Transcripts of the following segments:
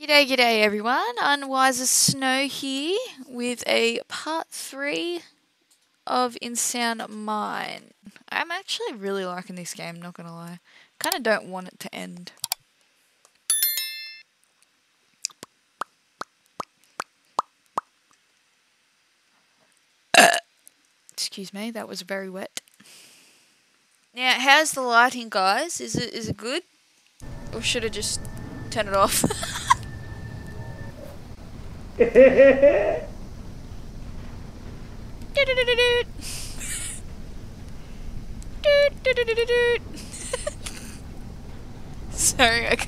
G'day, g'day everyone. Unwisest Snow here with a part three of In Sound Mind. I'm actually really liking this game, not gonna lie. Kind of don't want it to end. Excuse me, that was very wet. Now, how's the lighting, guys? Is it is it good, or should I just turn it off? Sorry,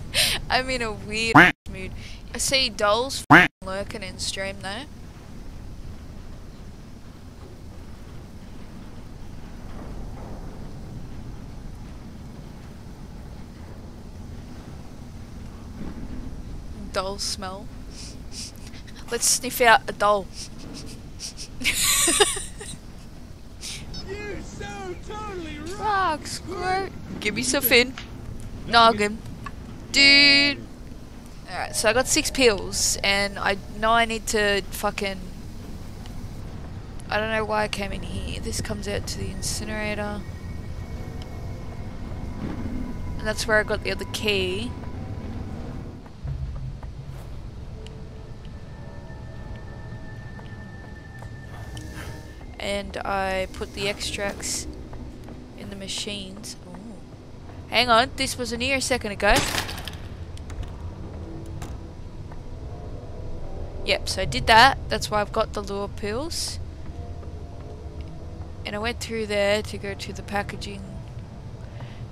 I'm in a weird mood. I see dolls lurking in stream though. Doll smell. Let's sniff out a doll. You so totally. Rock squirt. Give me some fin. Noggin. Dude. Alright, so I got six pills and I know I need to fucking I don't know why I came in here. This comes out to the incinerator. And that's where I got the other key. And I put the extracts in the machines. Ooh. Hang on, this wasn't here a second ago. Yep, so I did that. That's why I've got the lure pills. And I went through there to go to the packaging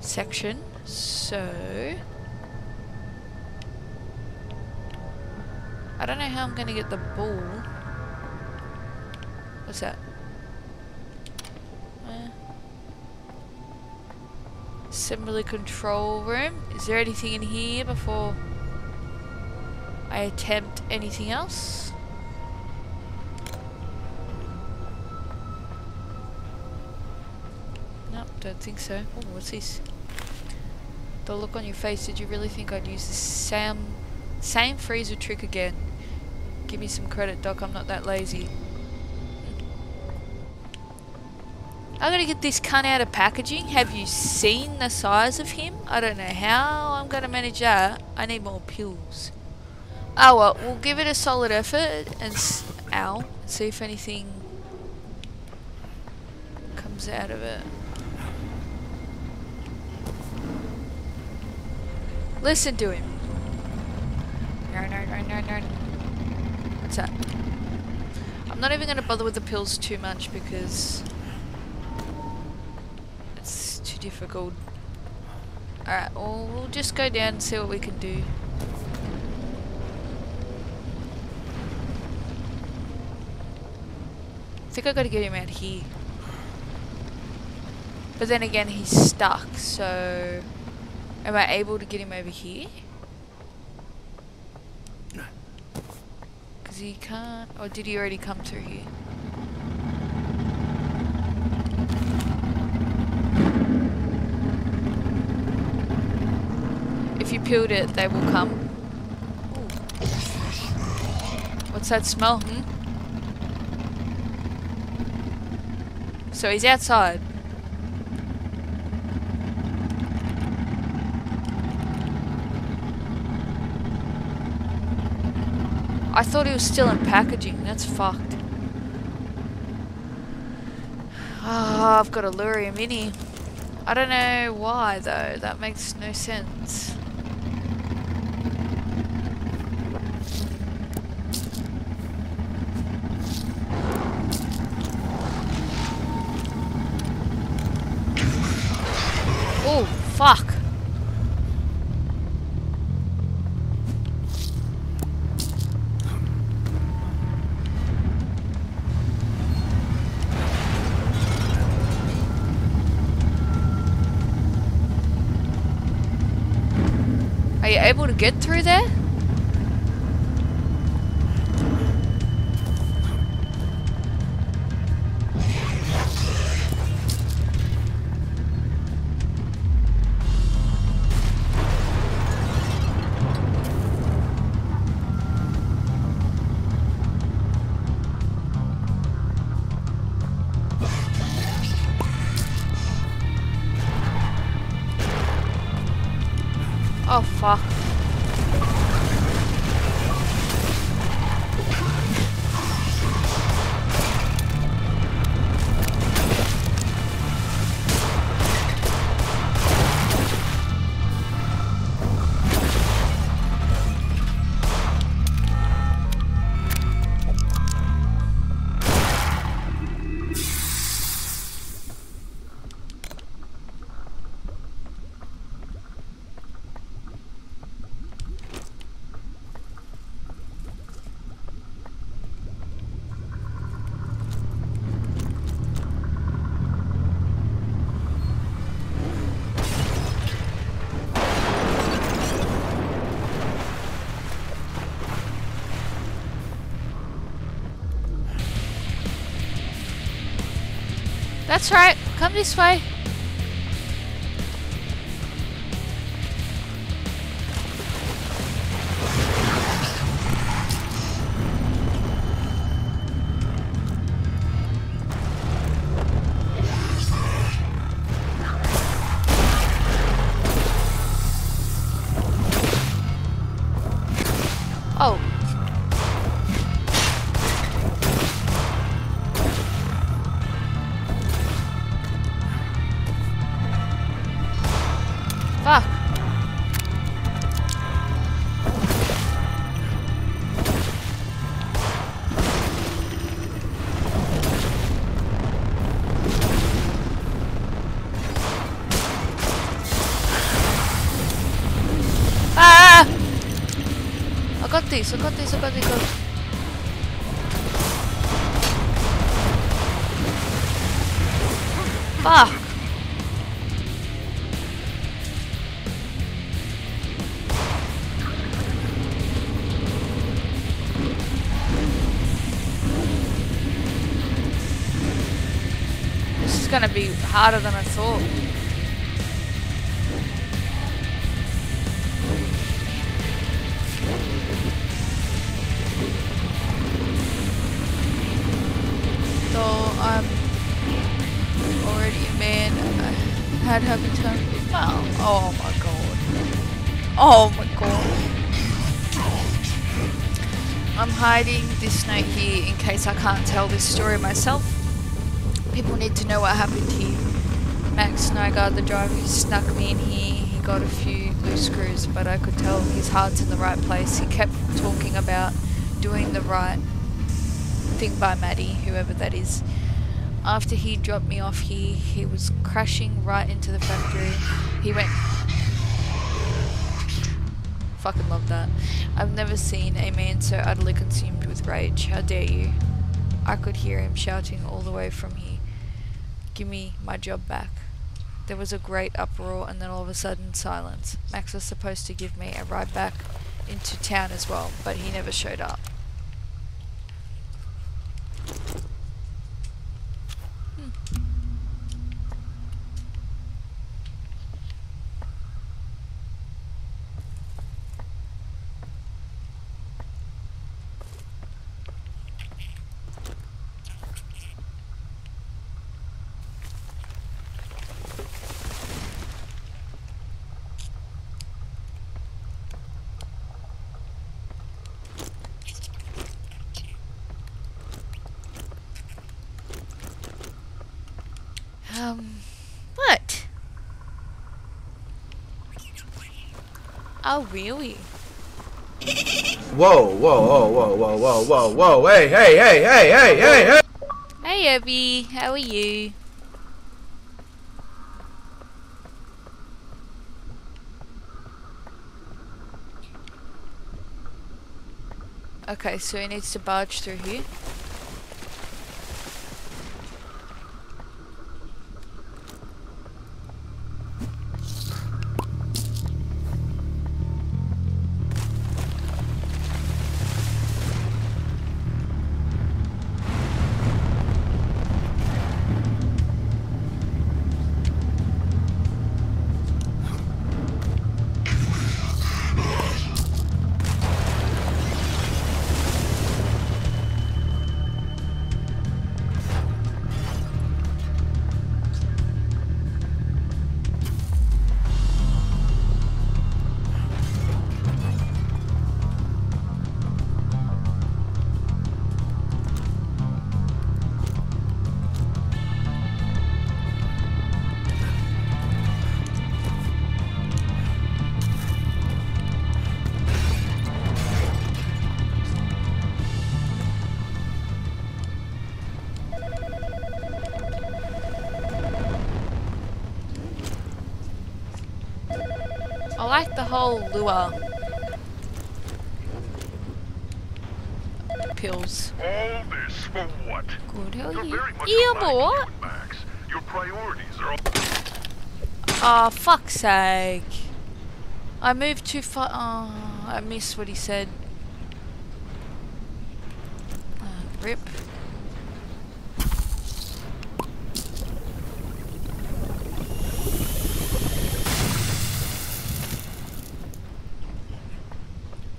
section. So... I don't know how I'm going to get the ball. What's that? Assembly control room. Is there anything in here before I attempt anything else? No, don't think so. Oh, what's this? The look on your face, did you really think I'd use the same, same freezer trick again? Give me some credit, Doc, I'm not that lazy. I gotta get this cunt out of packaging. Have you seen the size of him? I don't know how I'm gonna manage that. I need more pills. Oh well, we'll give it a solid effort and ow, see if anything comes out of it. Listen to him. No, no, no, no, no. What's that? I'm not even gonna bother with the pills too much because too difficult. Alright, well, we'll just go down and see what we can do. I think I gotta get him out here. But then again, he's stuck, so... Am I able to get him over here? No. Because he can't... Or did he already come through here? If you peeled it, they will come. What's that smell? Hmm? So he's outside. I thought he was still in packaging. That's fucked. Ah, I've got to lure him in here. I don't know why though. That makes no sense. That's right. Come this way. Fuck. This is gonna be harder than I can't tell this story myself. People need to know what happened here. Max Nygaard, the driver who snuck me in here, he got a few loose screws, but I could tell his heart's in the right place. He kept talking about doing the right thing by Maddie, whoever that is. After he dropped me off here, he was crashing right into the factory. He went. Fucking love that. I've never seen a man so utterly consumed with rage. How dare you? I could hear him shouting all the way from here. Give me my job back. There was a great uproar and then all of a sudden silence. Max was supposed to give me a ride back into town as well, but he never showed up. Um, what? Oh, really? Whoa, whoa, whoa, whoa, whoa, whoa, whoa, whoa, hey, hey, hey, hey, hey, hey, hey! Hey, Abby, how are you? Okay, so he needs to barge through here. Whole lure pills. All this for what? Good, yeah. very much Yeah, you Max. Your priorities are all... Oh, fuck's sake. I moved too far. Oh, I missed what he said. Uh, rip.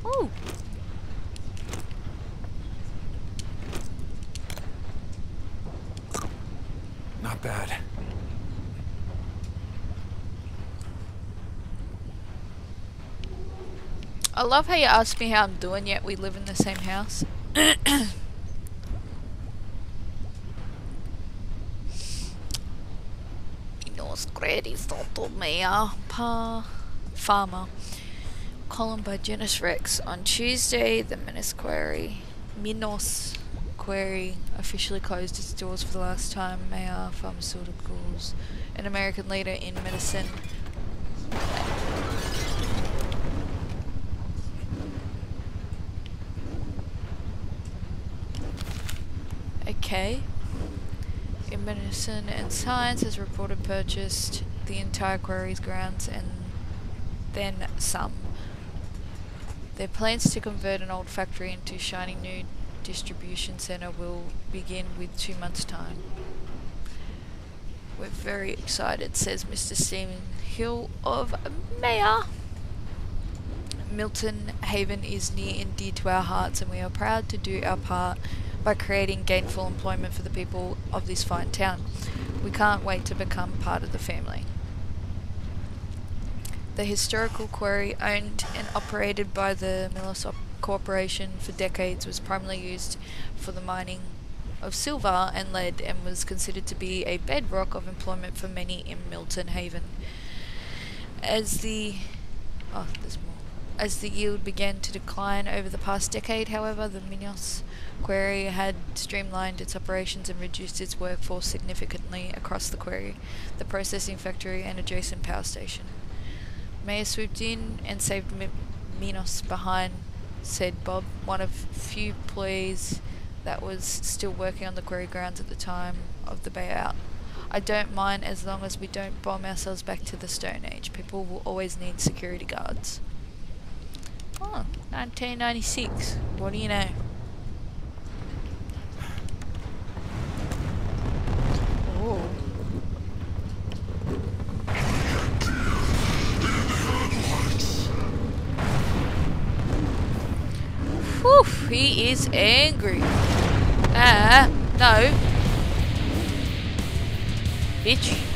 Ooh. Not bad. I love how you ask me how I'm doing, yet we live in the same house. Nos credits to Mayor Pa Farmer. Column by Genis Rex. On Tuesday, the Minos Quarry, Minos Quarry officially closed its doors for the last time. Mayor Pharmaceuticals, an American leader in medicine, Okay. In medicine and science has reported purchased the entire quarry's grounds and then some. Their plans to convert an old factory into a shining new distribution centre will begin with two months' time. We're very excited, says Mr. Stephen Hill of Mayor. Milton Haven is near and dear to our hearts, and we are proud to do our part by creating gainful employment for the people of this fine town. We can't wait to become part of the family. The historical quarry, owned and operated by the Milos Op- Corporation for decades, was primarily used for the mining of silver and lead and was considered to be a bedrock of employment for many in Milton Haven. As the oh, there's more. As the yield began to decline over the past decade, however, the Minos quarry had streamlined its operations and reduced its workforce significantly across the quarry, the processing factory, and adjacent power station. Mayor swooped in and saved Mi- Minos behind, said Bob, one of few employees that was still working on the quarry grounds at the time of the buyout. I don't mind as long as we don't bomb ourselves back to the Stone Age. People will always need security guards. Oh, 1996. What do you know? Oh. Whew, he is angry. Ah, no. Bitch.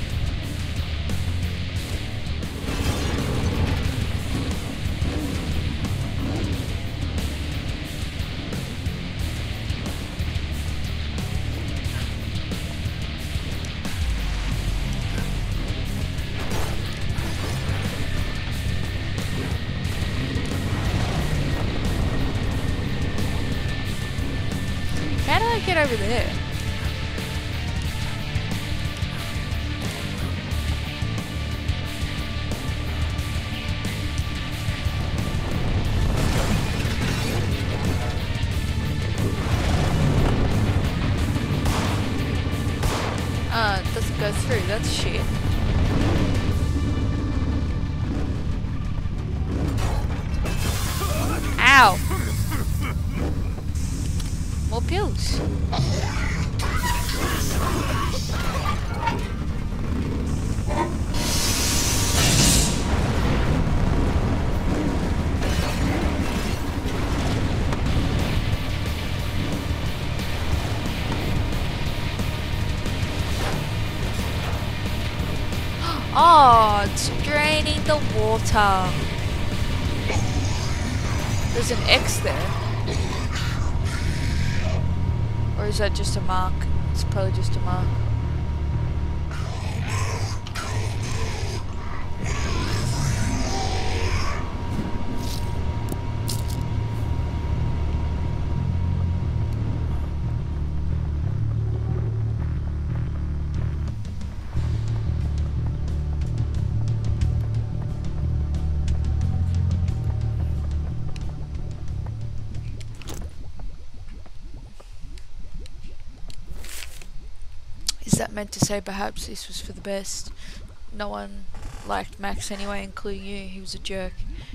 Meant to say perhaps this was for the best? No one liked Max anyway, including you. He was a jerk.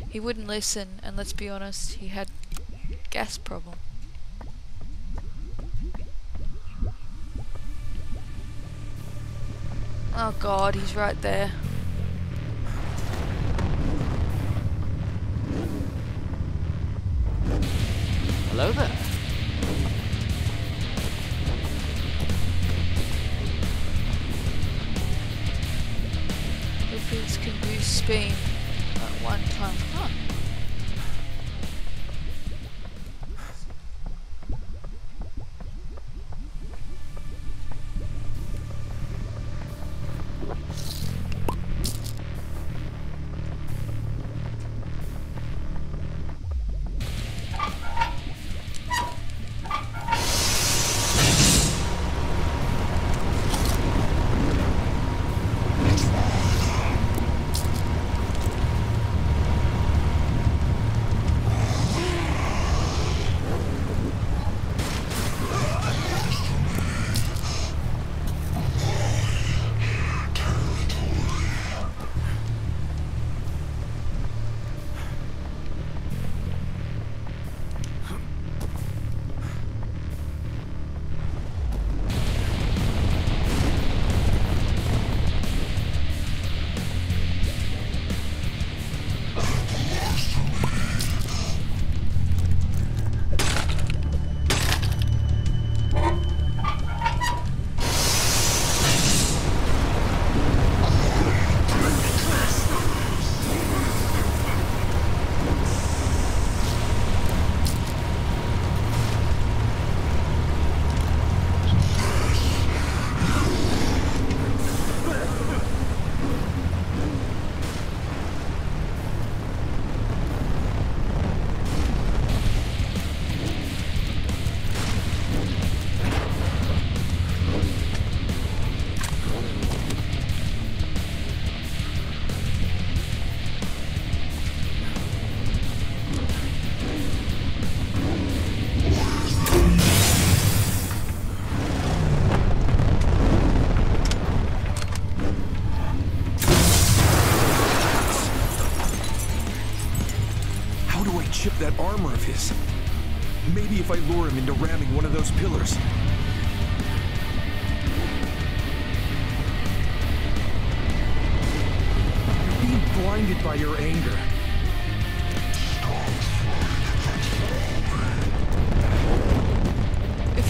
He wouldn't listen, and let's be honest, he had gas problem. Oh god, he's right there. Hello there. Weapons can boost speed at one time. Huh.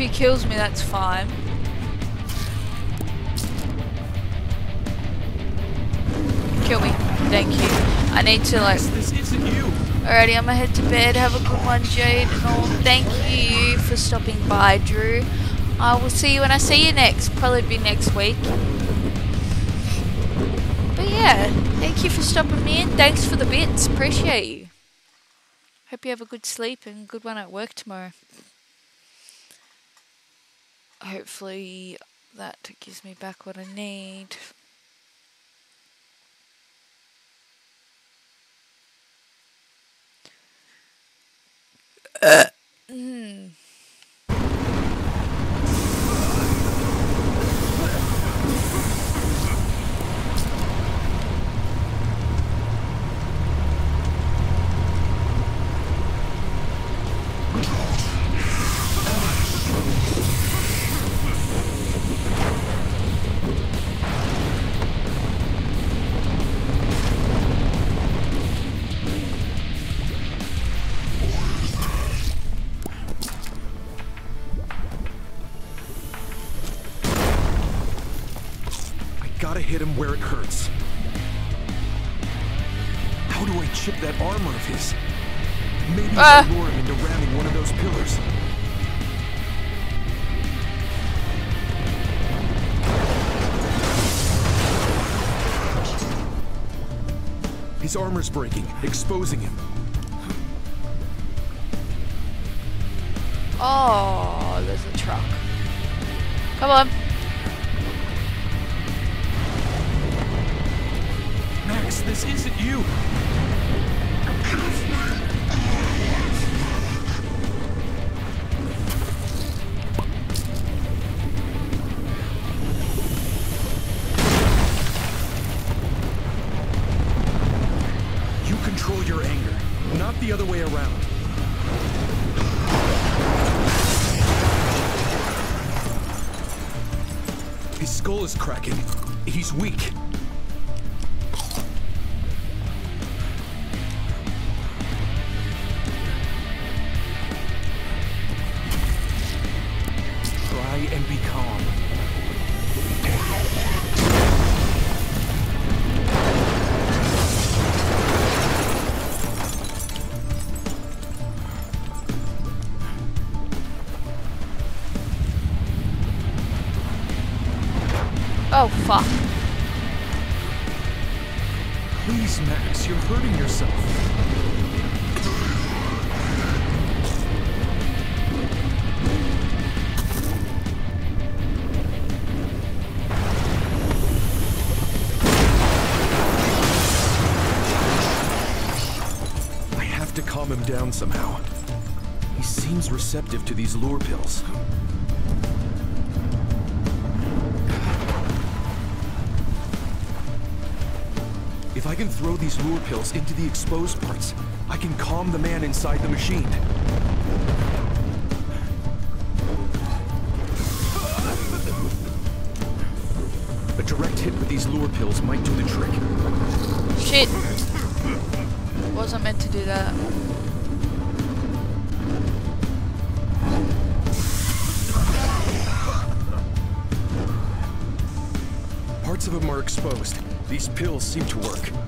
He kills me, that's fine. Kill me. Thank you. I need to like. This isn't you. Alrighty, I'm gonna head to bed. Have a good one, Jade. And all. Thank you for stopping by, Drew. I will see you when I see you next. Probably be next week. But yeah, thank you for stopping me in. Thanks for the bits. Appreciate you. Hope you have a good sleep and good one at work tomorrow. Hopefully that gives me back what I need. Mm. I lure him into ramming one of those pillars. His armor's breaking, exposing him. Oh, there's a truck. Come on. Max, this isn't you. He's weak. Somehow. He seems receptive to these lure pills. If I can throw these lure pills into the exposed parts, I can calm the man inside the machine. A direct hit with these lure pills might do the trick. Shit. Wasn't meant to do that. Of them are exposed. These pills seem to work.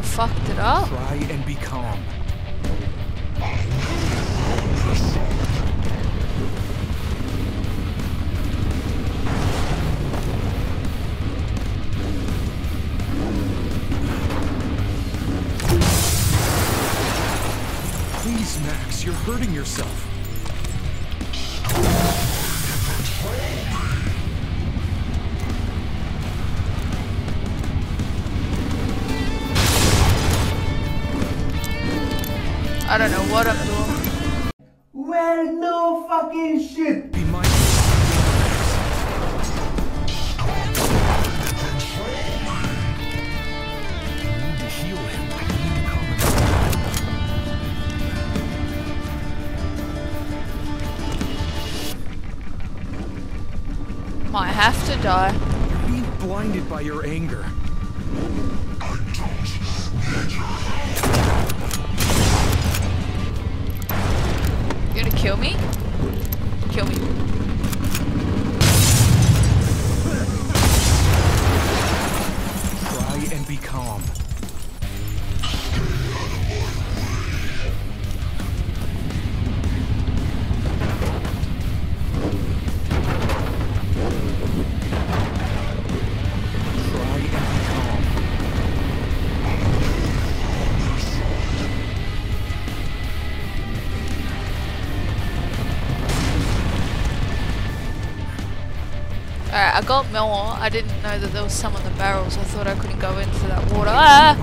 I by your anger. Got more. I didn't know that there was some on the barrels. I thought I couldn't go into that water. Ah!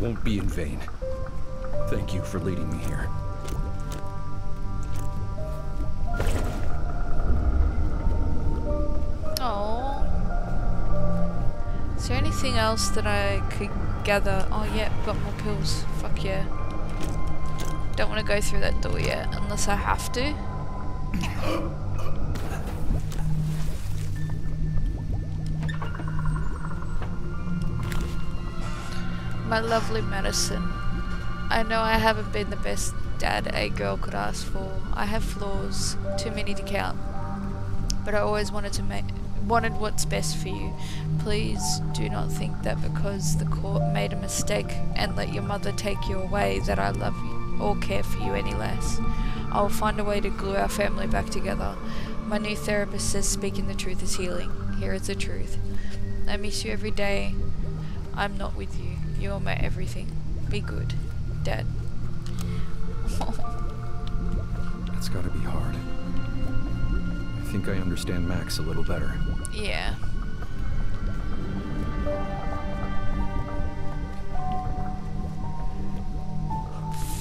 Won't be in vain. Thank you for leading me here. Oh. Is there anything else that I could gather? Oh yeah, got more pills. Fuck yeah. Don't want to go through that door yet, unless I have to. My lovely medicine. I know I haven't been the best dad a girl could ask for. I have flaws, too many to count but I always wanted to make wanted what's best for you. Please do not think that because the court made a mistake and let your mother take you away that I love you or care for you any less. I will find a way to glue our family back together. My new therapist says speaking the truth is healing. Here is the truth. I miss you every day. I'm not with you. You are my everything. Be good. Dad. That's gotta be hard. I think I understand Max a little better. yeah.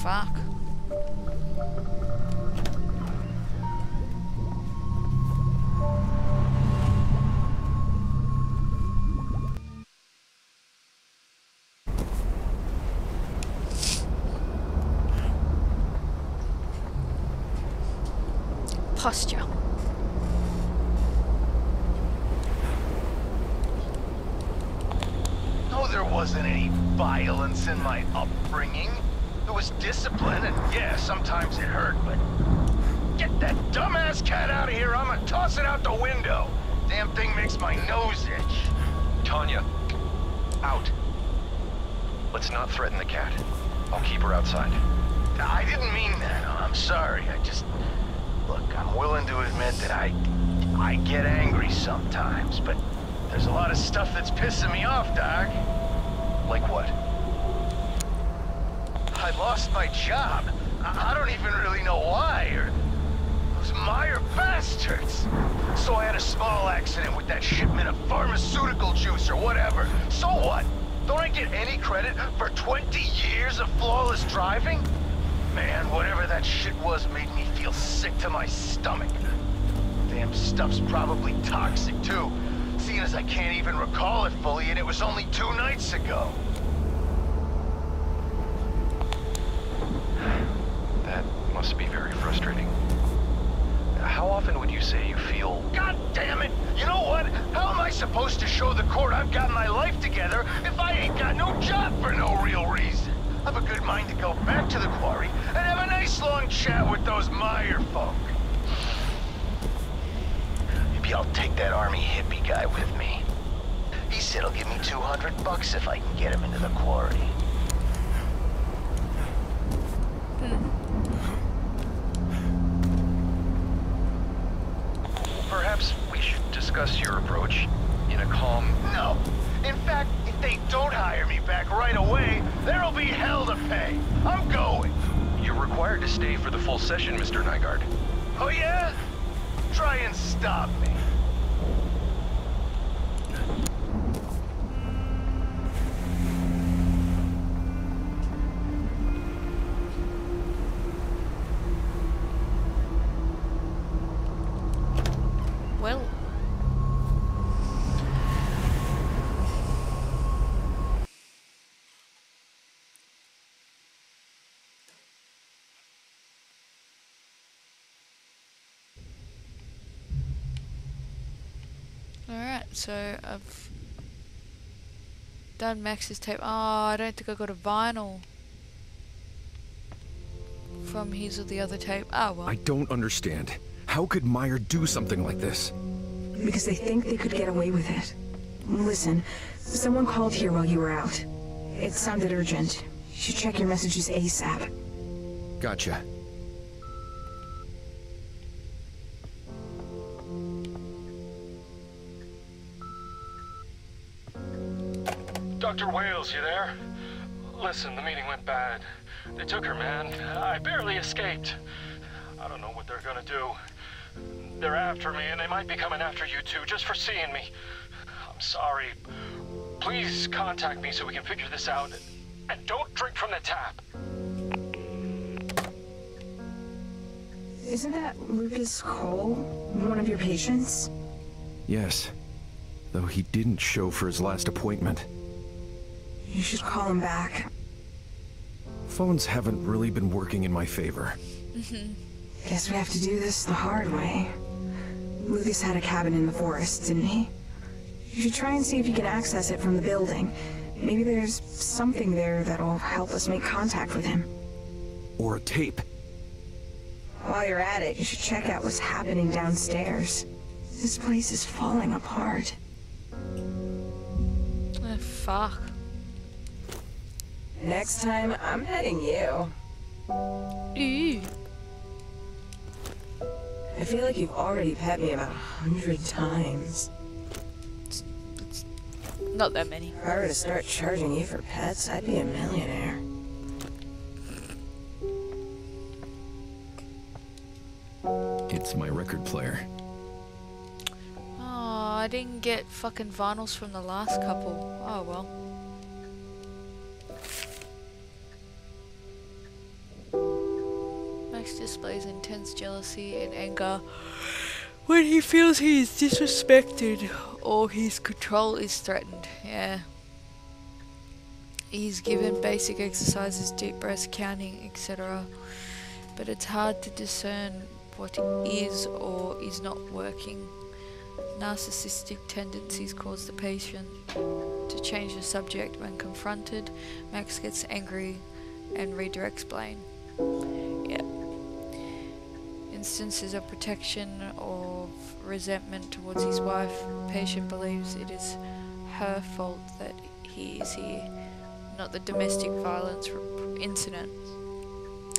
Fuck. So I've done Max's tape. Oh, I don't think I got a vinyl from his or the other tape. Ah, well. I don't understand. How could Meyer do something like this? Because they think they could get away with it. Listen, someone called here while you were out. It sounded urgent. You should check your messages ASAP. Gotcha. Listen, the meeting went bad. They took her, man. I barely escaped. I don't know what they're gonna do. They're after me, and they might be coming after you too, just for seeing me. I'm sorry. Please contact me so we can figure this out. And don't drink from the tap. Isn't that Lucas Cole? One of your patients? Yes. Though he didn't show for his last appointment. You should call him back. Phones haven't really been working in my favor. Mm-hmm. Guess we have to do this the hard way. Lucas had a cabin in the forest, didn't he? You should try and see if you can access it from the building. Maybe there's something there that'll help us make contact with him. Or a tape. While you're at it, you should check out what's happening downstairs. This place is falling apart. Oh, fuck. Next time, I'm heading you. Ew. I feel like you've already pet me about a hundred times. Not that many. If I were to start charging you for pets, I'd be a millionaire. It's my record player. Oh, I didn't get fucking vinyls from the last couple. Oh well. Max displays intense jealousy and anger when he feels he is disrespected or his control is threatened. Yeah. He's given basic exercises, deep breaths, counting, etc. But it's hard to discern what is or is not working. Narcissistic tendencies cause the patient to change the subject when confronted. Max gets angry and redirects blame. Instances of protection or resentment towards his wife. Patient believes it is her fault that he is here, not the domestic violence incident.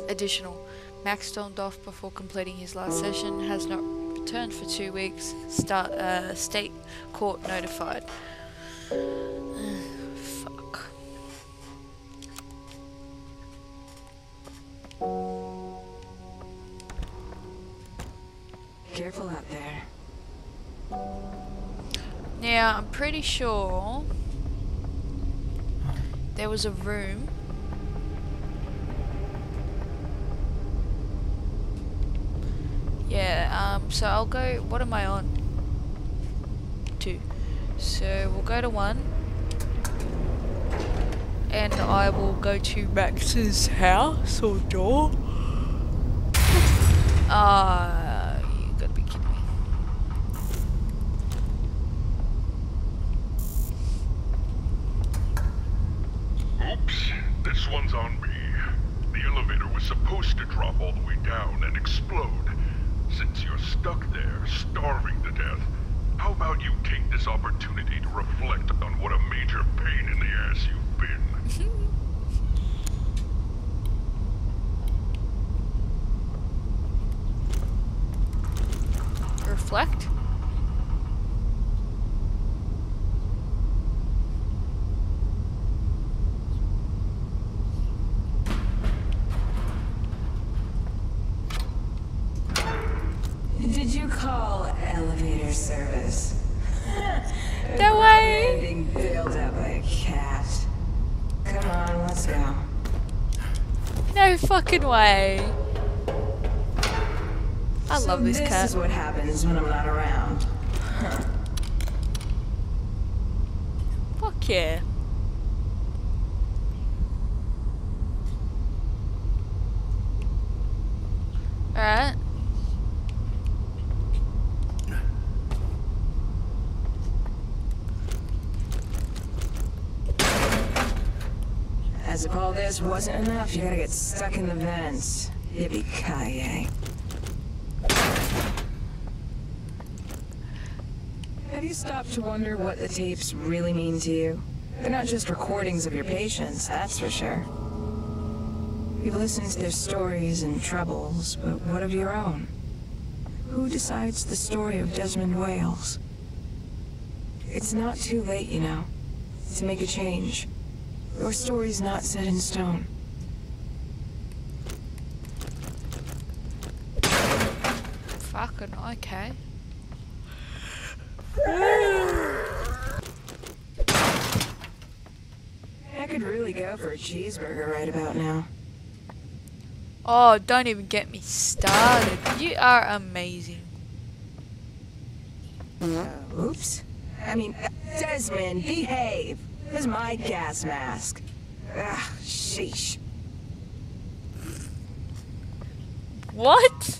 Additional. Max stormed off before completing his last session, has not returned for two weeks, start, uh, state court notified. Pretty sure there was a room. Yeah, um, so I'll go, what am I on? Two. So we'll go to one. And I will go to Max's house or door. Ah, you fucking way. I so love this, this cat. This is what happens when I'm not around. Huh. Fuck yeah. Alright. As if all this wasn't enough, you gotta get stuck in the vents. Yippee-ki-yay. Have you stopped to wonder what the tapes really mean to you? They're not just recordings of your patients, that's for sure. You've listened to their stories and troubles, but what of your own? Who decides the story of Desmond Wales? It's not too late, you know, to make a change. Your story's not set in stone. Fucking okay. I could really go for a cheeseburger right about now. Oh, don't even get me started. You are amazing. Uh, oops. I mean, Desmond, behave. Where's my gas mask? Ah, sheesh. What?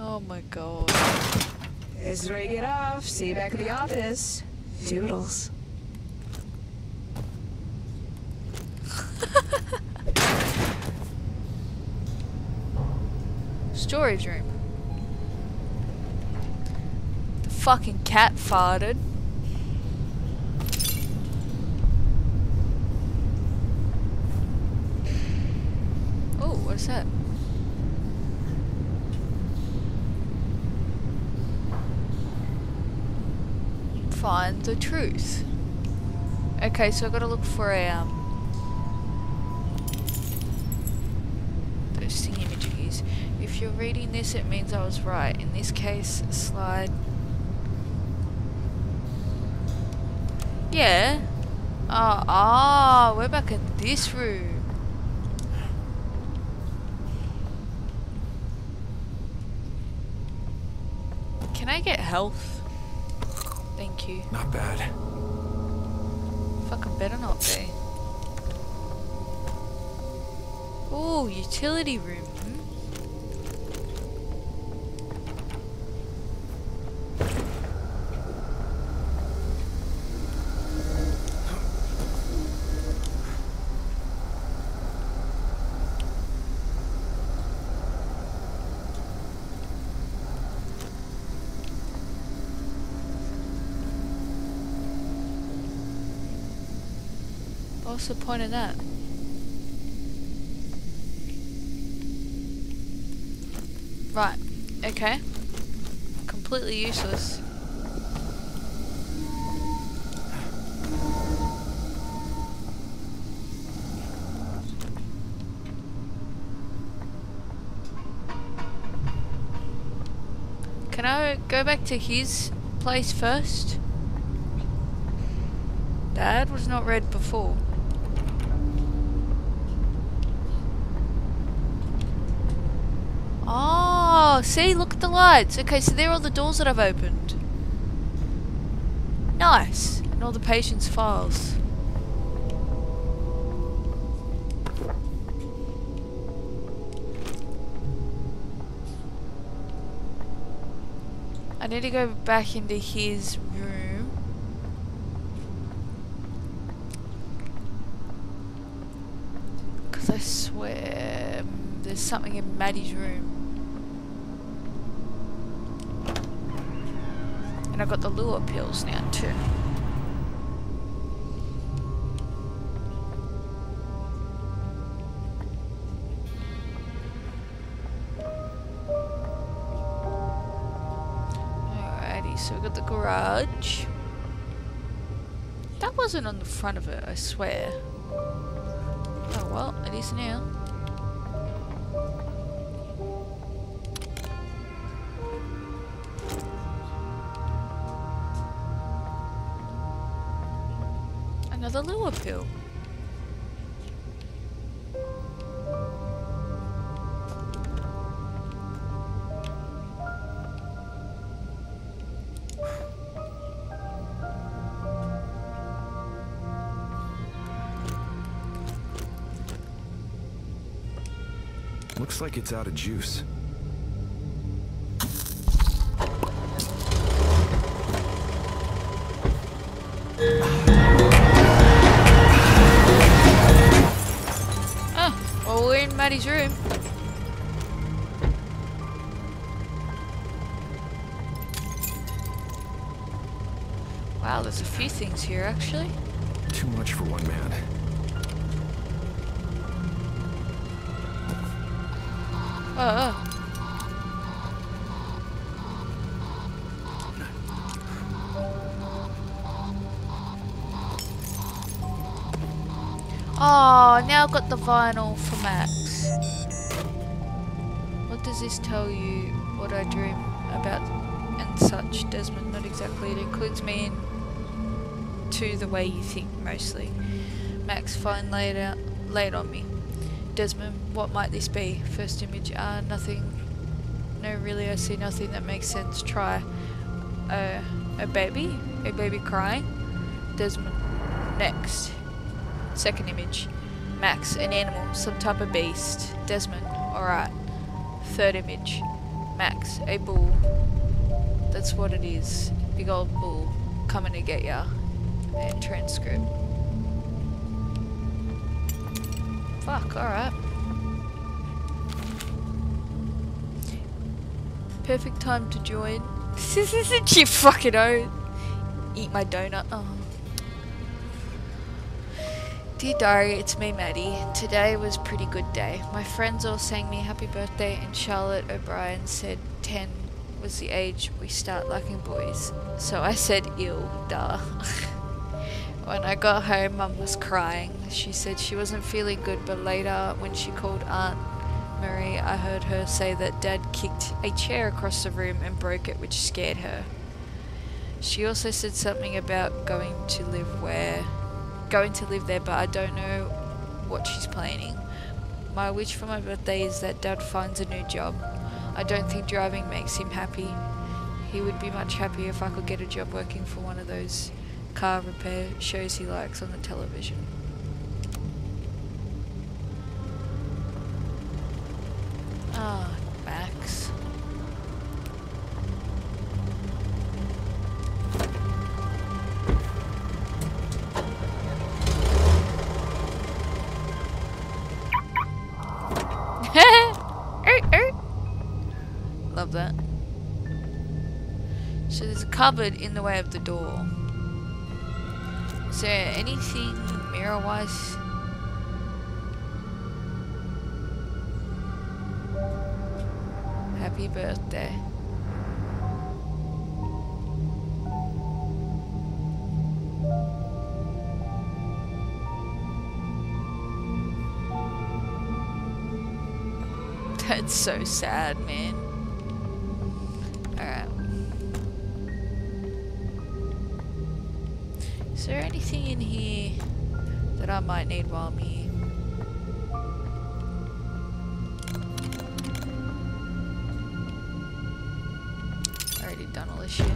Oh my god. This is where you get off. See you back at the office. Doodles. Storage room. The fucking cat farted. Oh, what's that? Find the truth. Okay, so I've gotta look for a um those thingy-majiggies. If you're reading this, it means I was right. In this case, slide. Yeah. Ah, ah, we're back in this room. Can I get health? You. Not bad. Fucking better not be. Ooh, utility room. hmm? What's the point of that? Right, okay. Completely useless. Can I go back to his place first? Dad was not red before. Oh, see, look at the lights. Okay, so there are all the doors that I've opened. Nice. And all the patient's files. I need to go back into his room. Because I swear mm, there's something in Maddie's room. And I got the lure pills now too. Alrighty, so we got the garage. That wasn't on the front of it, I swear. Oh well, it is now. Like it's out of juice. Oh, well, we're in Maddie's room. Wow, there's a few things here actually. Too much for one man. Got the vinyl for Max. What does this tell you? What I dream about and such, Desmond? Not exactly. It includes me in to the way you think, mostly. Max, fine laid out, laid on me. Desmond, what might this be? First image, ah, nothing. No, really, I see nothing that makes sense. Try. Uh, a baby? A baby crying? Desmond. Next. Second image. Max, an animal, some type of beast. Desmond, alright. Third image. Max, a bull. That's what it is. Big old bull coming to get ya. And transcript. Fuck, alright. Perfect time to join. This isn't you fucking oath. Eat my donut. Oh. Dear Diary, it's me, Maddie. Today was pretty good day. My friends all sang me happy birthday, and Charlotte O'Brien said 10 was the age we start liking boys. So I said, ew, duh. when I got home, Mum was crying. She said she wasn't feeling good, but later, when she called Aunt Marie, I heard her say that Dad kicked a chair across the room and broke it, which scared her. She also said something about going to live where going to live there, but I don't know what she's planning. My wish for my birthday is that Dad finds a new job. I don't think driving makes him happy. He would be much happier if I could get a job working for one of those car repair shows he likes on the television. Cupboard in the way of the door. Is there anything mirror-wise? Happy birthday. That's so sad, man. That I might need while I'm? Already done all this shit.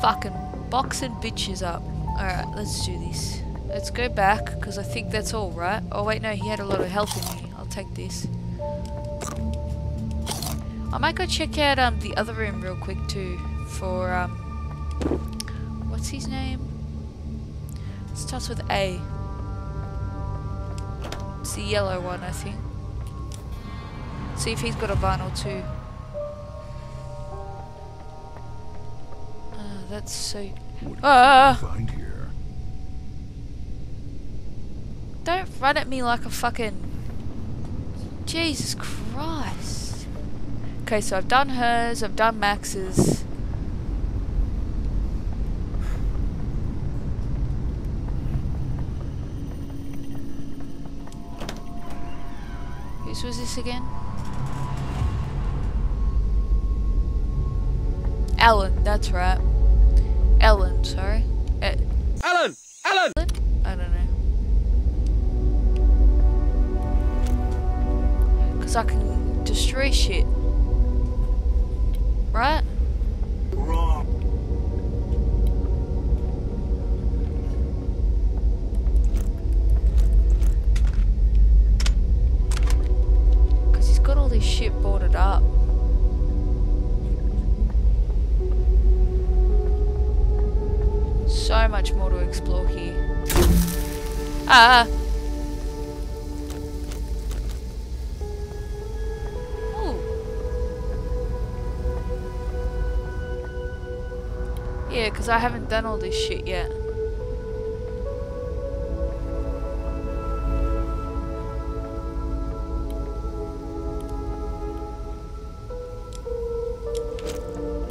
Fucking boxing bitches up. Alright, let's do this. Let's go back, because I think that's all, right? Oh wait, no, he had a lot of health in me. I'll take this. I might go check out um the other room real quick too, for um, his name? It starts with A. It's the yellow one, I think. See if he's got a vinyl too. Ah, that's so. Ah! Find here. Don't run at me like a fucking. Jesus Christ. Okay, so I've done hers, I've done Max's. Was this again? Ellen, that's right. Ellen, sorry. Uh, Alan! Alan! I don't know. Because I can destroy shit. Right? Ooh. Yeah, because I haven't done all this shit yet.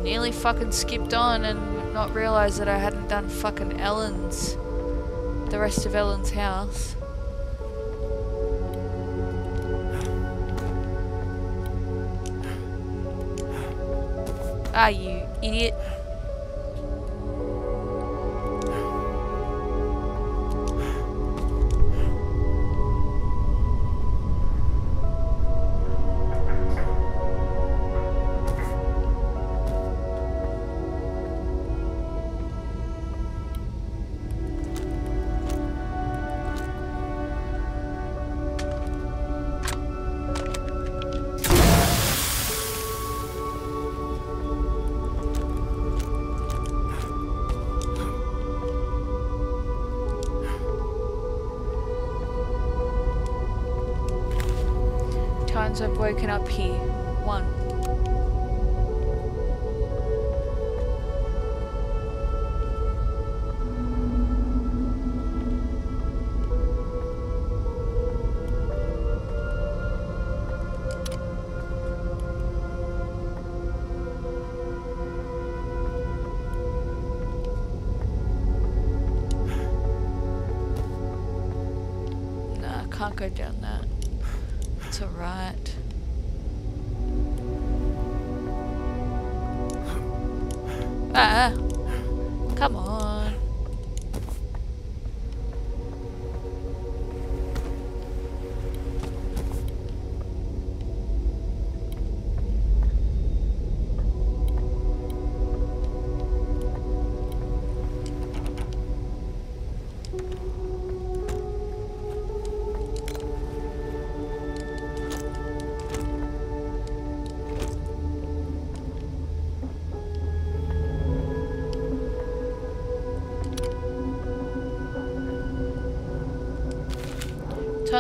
Nearly fucking skipped on and not realised that I hadn't done fucking Ellen's, the rest of Ellen's house. Ah, you idiot.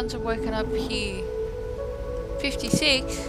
Of woken up here. 56?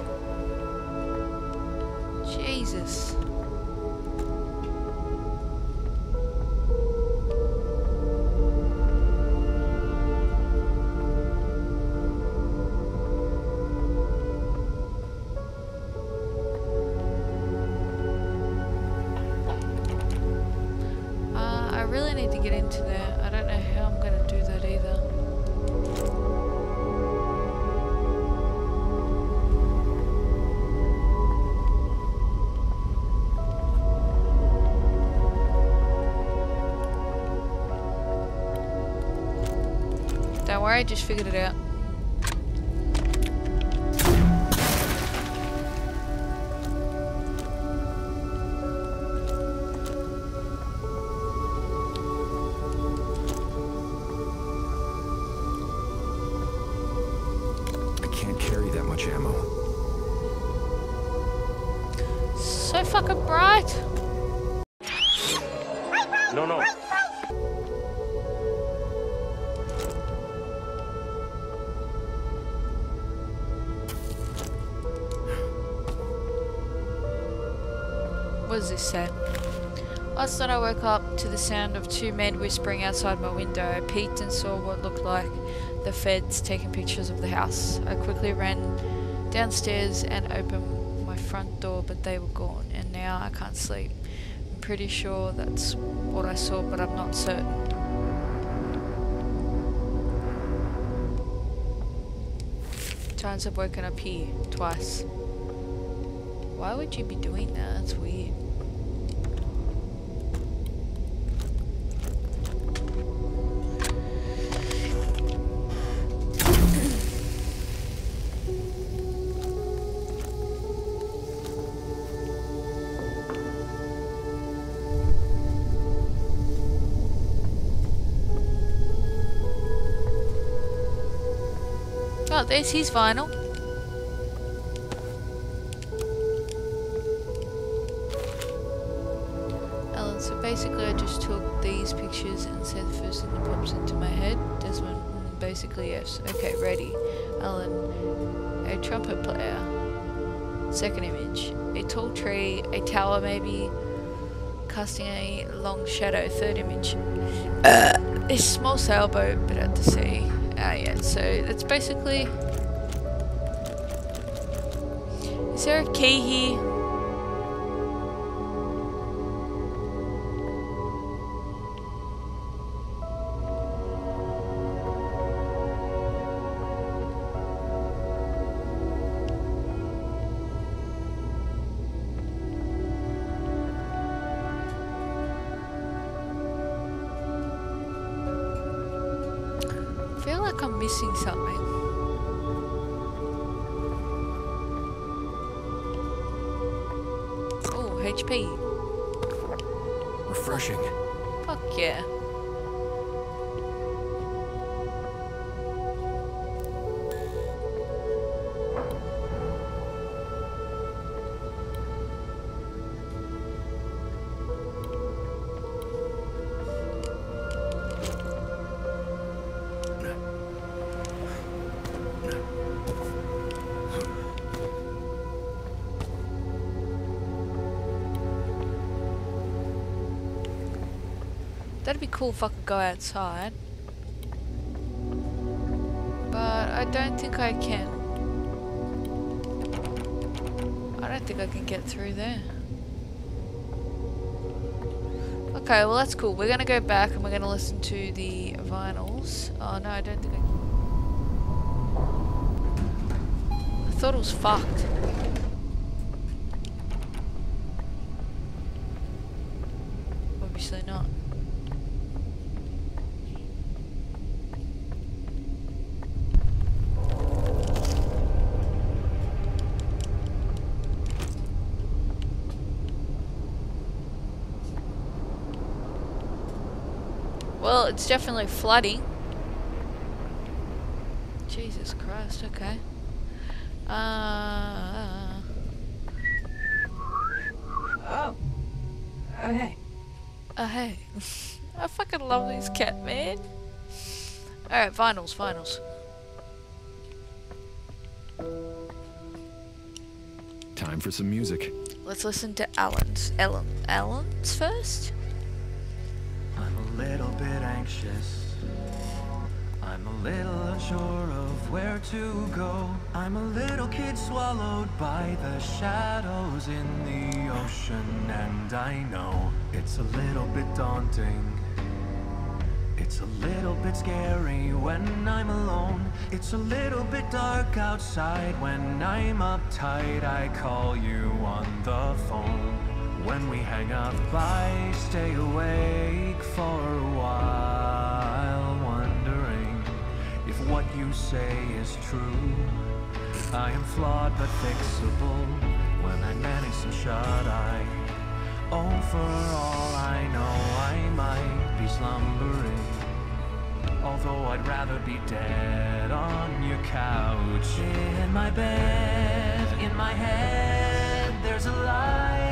I just figured it out. Woke up to the sound of two men whispering outside my window. I peeked and saw what looked like the feds taking pictures of the house. I quickly ran downstairs and opened my front door, but they were gone, and now I can't sleep. I'm pretty sure that's what I saw, but I'm not certain. Times I've woken up here twice. Why would you be doing that? That's weird. Oh, there's his vinyl. Ellen's So basically, I just took these pictures and said the first thing that pops into my head. Desmond, basically yes. Okay, ready. Alan, a trumpet player. Second image, a tall tree, a tower maybe, casting a long shadow. Third image, uh, a small sailboat, but at the sea. So that's basically. Is there a key here? Like I'm cool if I could go outside. But I don't think I can. I don't think I can get through there. Okay, well that's cool. We're gonna go back and we're gonna listen to the vinyls. Oh no, I don't think I can. I thought it was fucked. Obviously not. Well, it's definitely flooding. Jesus Christ, okay. Uh, Oh. Oh, hey. oh, hey. I fucking love this cat, man. Alright, vinyls, vinyls. Time for some music. Let's listen to Alan's. Ellen. Alan's first? Bit anxious. I'm a little unsure of where to go. I'm a little kid swallowed by the shadows in the ocean, and I know it's a little bit daunting. It's a little bit scary when I'm alone. It's a little bit dark outside when I'm uptight. I call you on the phone. When we hang up, I stay awake for a while, wondering if what you say is true. I am flawed but fixable when I manage some shut eye. Oh, for all I know, I might be slumbering. Although I'd rather be dead on your couch. In my bed, in my head, there's a light,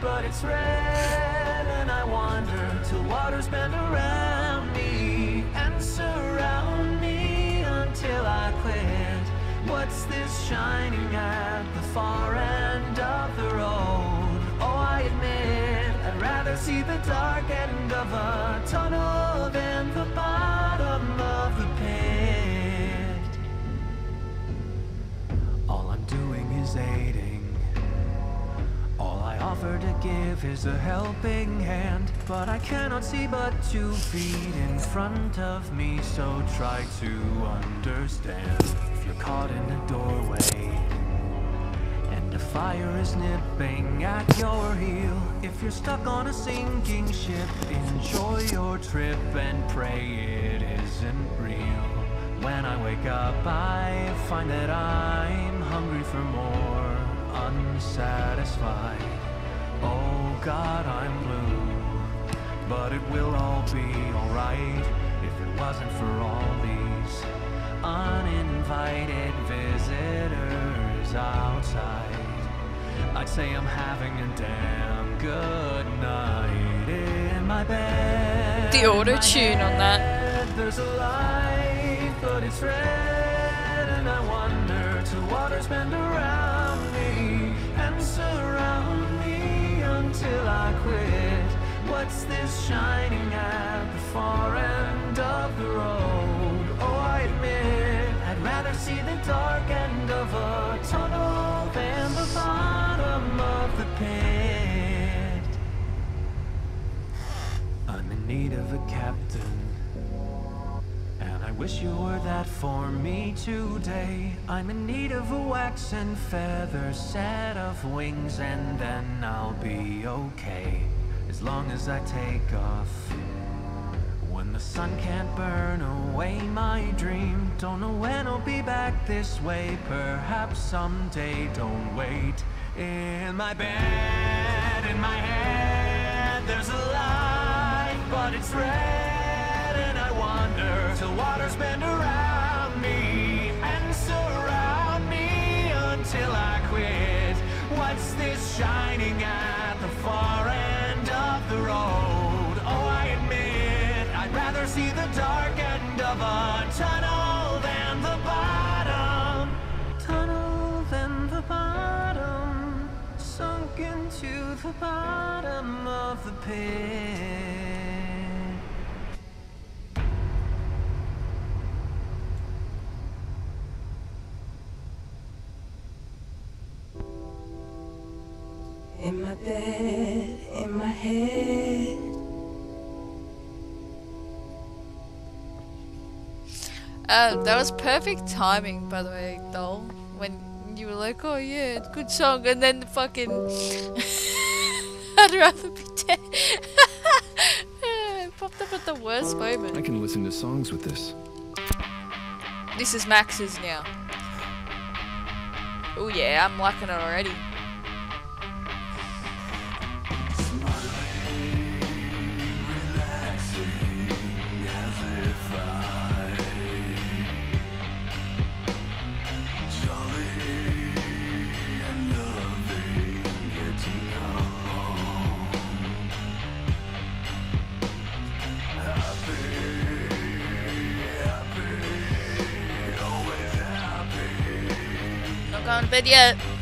but it's red. And I wander till waters bend around me and surround me until I quit. What's this shining at the far end of the road? Oh, I admit, I'd rather see the dark end of a tunnel than the bottom of the pit. All I'm doing is aiding. To give is a helping hand. But I cannot see but two feet in front of me, so try to understand. If you're caught in a doorway, and the fire is nipping at your heel. If you're stuck on a sinking ship, enjoy your trip and pray it isn't real. When I wake up, I find that I'm hungry for more, unsatisfied. Oh God, I'm blue. But it will all be alright if it wasn't for all these uninvited visitors outside. I'd say I'm having a damn good night. my bed. The auto-tune on that. There's a light, but it's red, and I wonder to waters bend around quit. What's this shining at the far end of the road? Oh, I admit I'd rather see the dark end of a tunnel than the bottom of the pit. I'm in need of a captain. Wish you were that for me today. I'm in need of a wax and feather set of wings, and then I'll be okay. As long as I take off. When the sun can't burn away my dream. Don't know when I'll be back this way. Perhaps someday, don't wait. In my bed, in my head, there's a light, but it's red, Wonder till waters bend around me and surround me until I quit. What's this shining at the far end of the road? Oh, I admit I'd rather see the dark end of a tunnel than the bottom. Tunnel than the bottom. Sunk into the bottom of the pit. My bed, in my head. Uh, that was perfect timing, by the way, doll. When you were like, "Oh yeah, good song," and then the fucking I'd rather be dead. it popped up at the worst moment. I can listen to songs with this. This is Max's now. Oh yeah, I'm liking it already. To yet.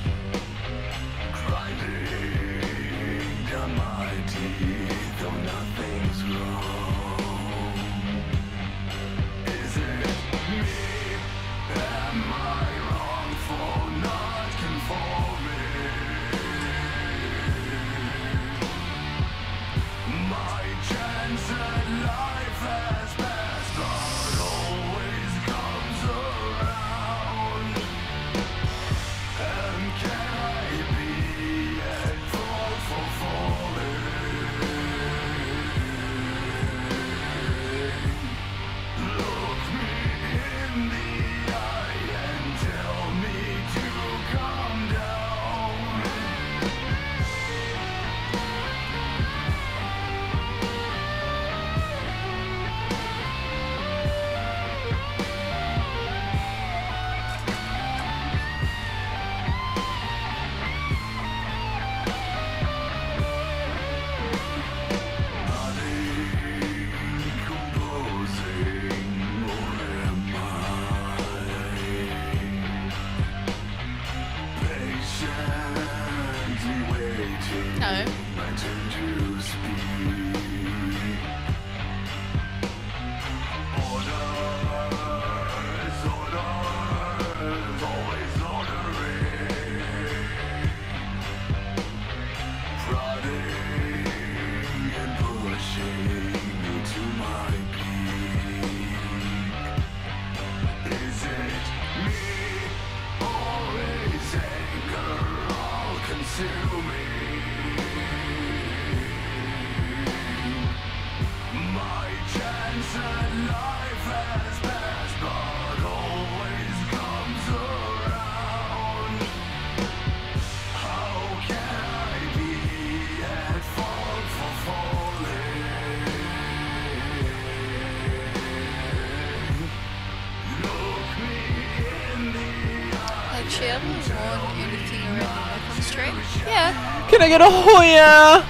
I get a Hoya?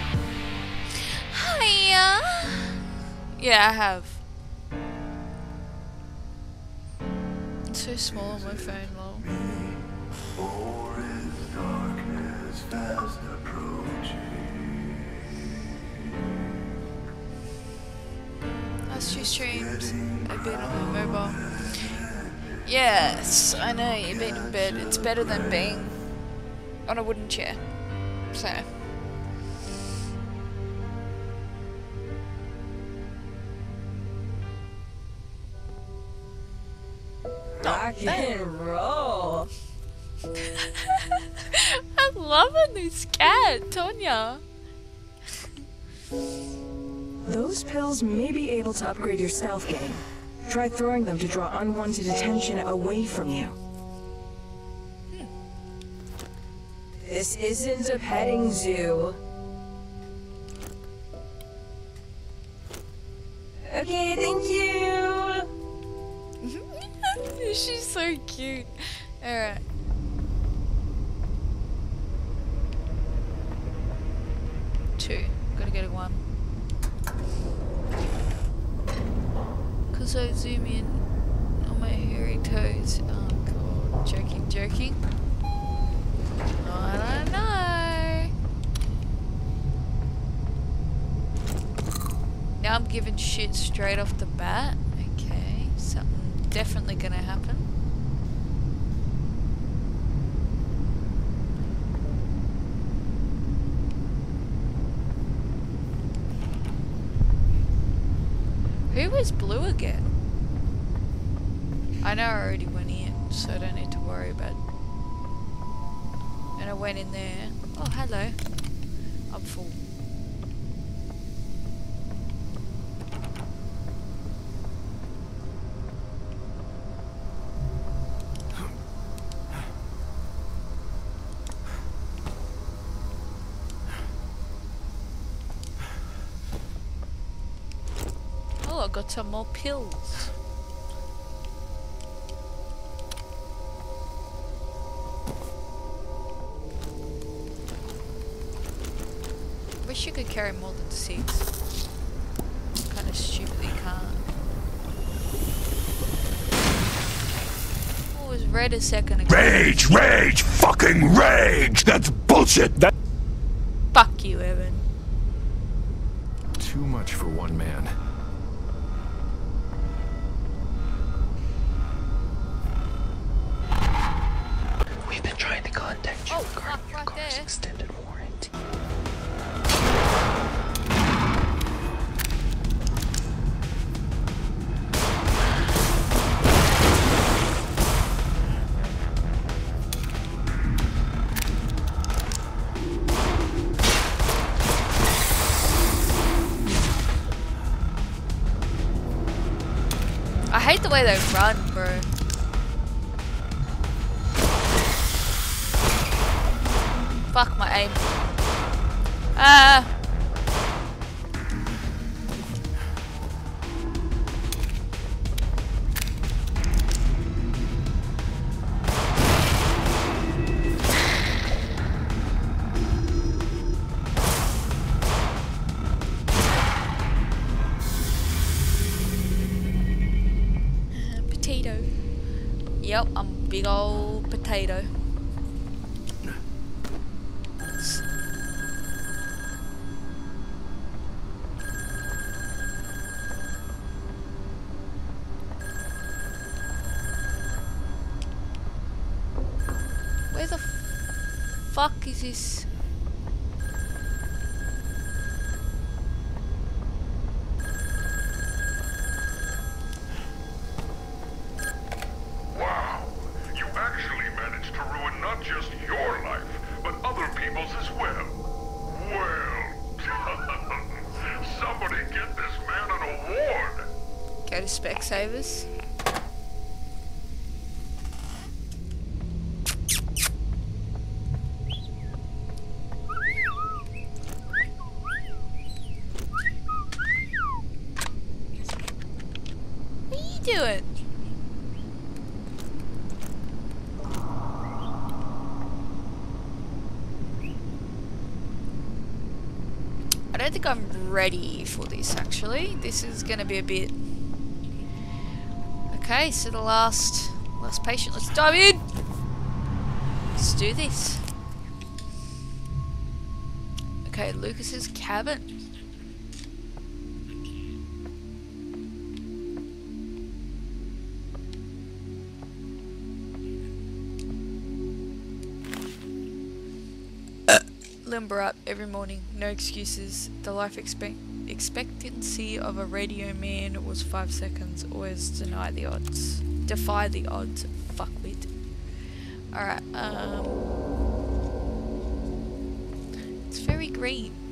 Hiya. Yeah, I have. It's so small on my phone, lol. That's two streams. I've been on my mobile. Yes, I know, you've been in bed. It's better than being Those pills may be able to upgrade your stealth game. Try throwing them to draw unwanted attention away from you. This isn't a petting zoo. Okay, thank you. She's so cute. Alright. Two. Gotta get a one. I zoom in on my hairy toes. Oh god. Joking, joking. I don't know. Now I'm giving shit straight off the bat. Okay, something definitely gonna happen. Who was blue again? I know I already went in, so I don't need to worry about And I went in there. Oh, hello. I'm full. Oh, I got some more pills. Wish you could carry more than six. Kind of stupidly can't. Oh, it was red a second ago. Rage, rage, fucking rage! That's bullshit! That way they run, ready for this actually. This is gonna be a bit Okay, so the last last patient, let's dive in! Let's do this. Okay, Lucas's cabin. Limber up every morning, no excuses. The life expect expectancy of a radio man was five seconds. Always deny the odds. Defy the odds. Fuck Fuckwit. Alright, um. It's very green.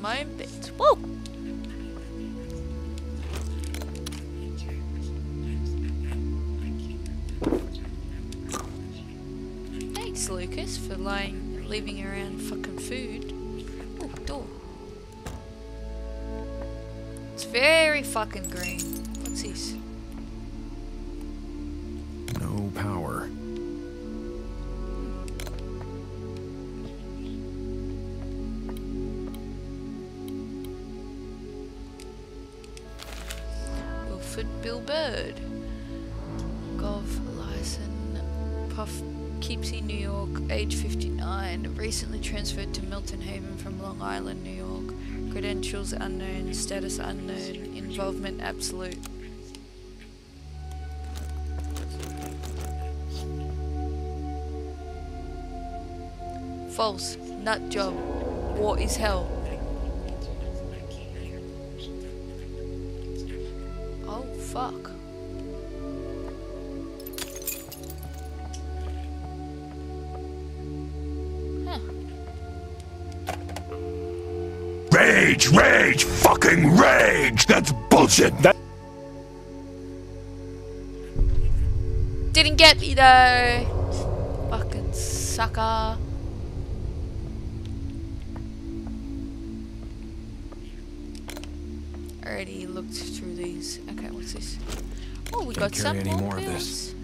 Some own. Woo! Thanks, Lucas, for lying, leaving around fucking food. Ooh, door. It's very fucking green. Bill Bird. Golf license. Puff Keepsy, New York, age 59. Recently transferred to Milton Haven from Long Island, New York. Credentials unknown. Status unknown. Involvement absolute. False. Nut job. War is hell. Fuck. Huh. Rage, rage, fucking rage! That's bullshit! That Didn't get me though. Fucking sucker. These. Okay, what's this? Oh, we got some more, more of pills.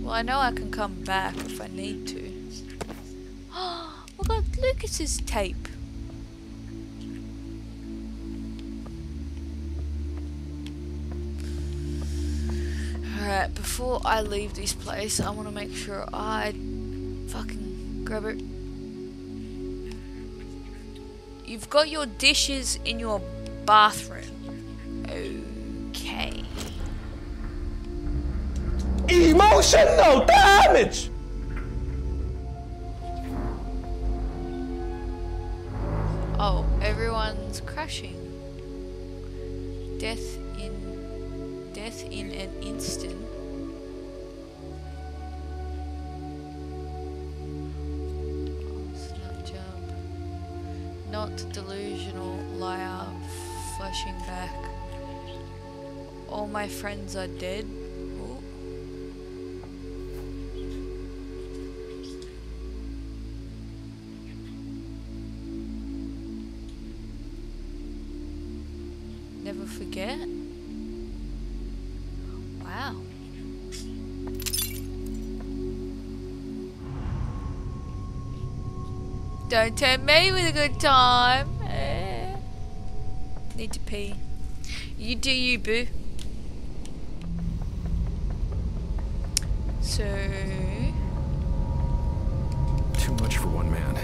Well, I know I can come back if I need to. Oh, we got Lucas's tape. Alright, before I leave this place, I want to make sure I fucking grab it. You've got your dishes in your bathroom. Emotional damage! Oh, everyone's crashing. Death in death in an instant. Oh. Not delusional liar flashing back. All my friends are dead. Don't tempt me with a good time. Eh. Need to pee. You do you, boo. So, Too much for one man.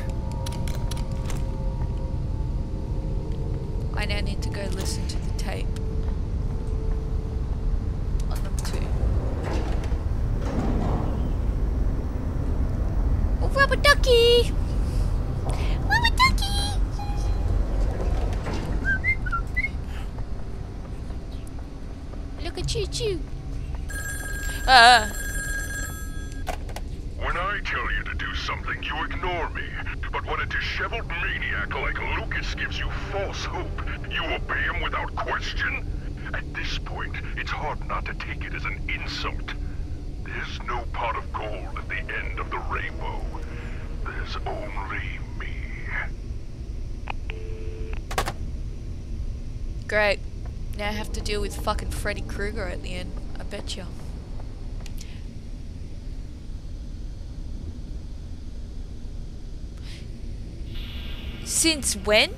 I now need to go listen to the tape. On number two. Oh, rubber ducky! Rubber ducky! Look at you, choo. Ah. When I tell you to do something, you ignore me. But when a disheveled maniac like Lucas gives you false hope, you obey him without question? At this point, it's hard not to take it as an insult. There's no pot of gold at the end of the rainbow. There's only me. Great. Now I have to deal with fucking Freddy Krueger at the end. I bet you. Since when?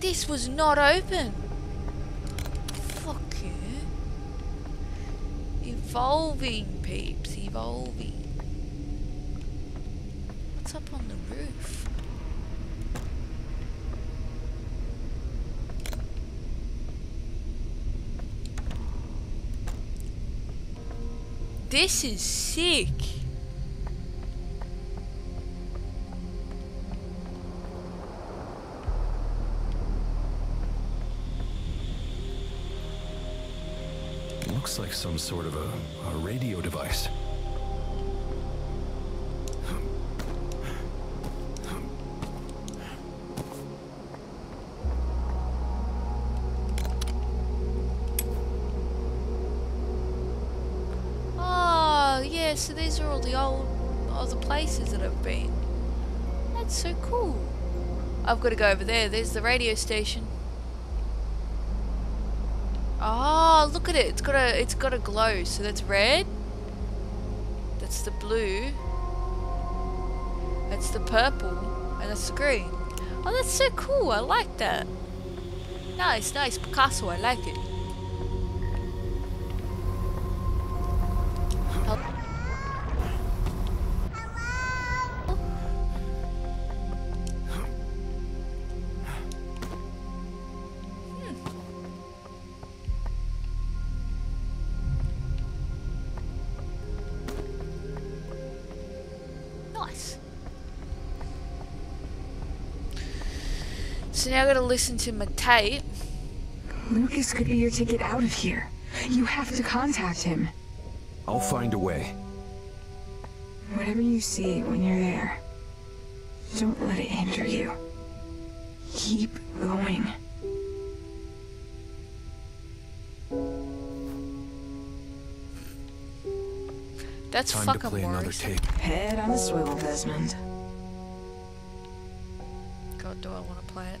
This was not open. Fuck you. Evolving, peeps, evolving. What's up on the roof? This is sick. Looks like some sort of a, a radio device. I've got to go over there. There's the radio station. Oh, look at it. It's got a it's got a glow. So that's red. That's the blue. That's the purple. And that's the green. Oh, that's so cool. I like that. Nice, nice. Picasso, I like it. So now I gotta listen to my tape. Lucas could be your ticket out of here. You have to contact him. I'll find a way. Whatever you see when you're there, don't let it hinder you. Keep going. That's Time to play another tape. Head on the swivel, Desmond. God, do I want to play it?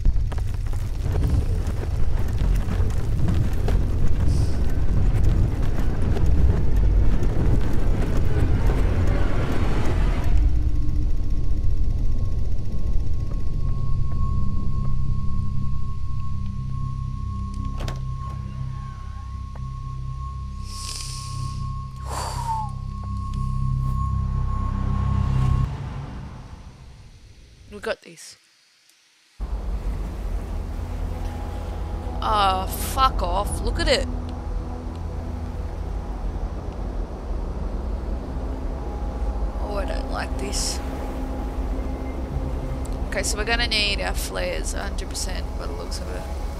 Flares 100% by the looks of it.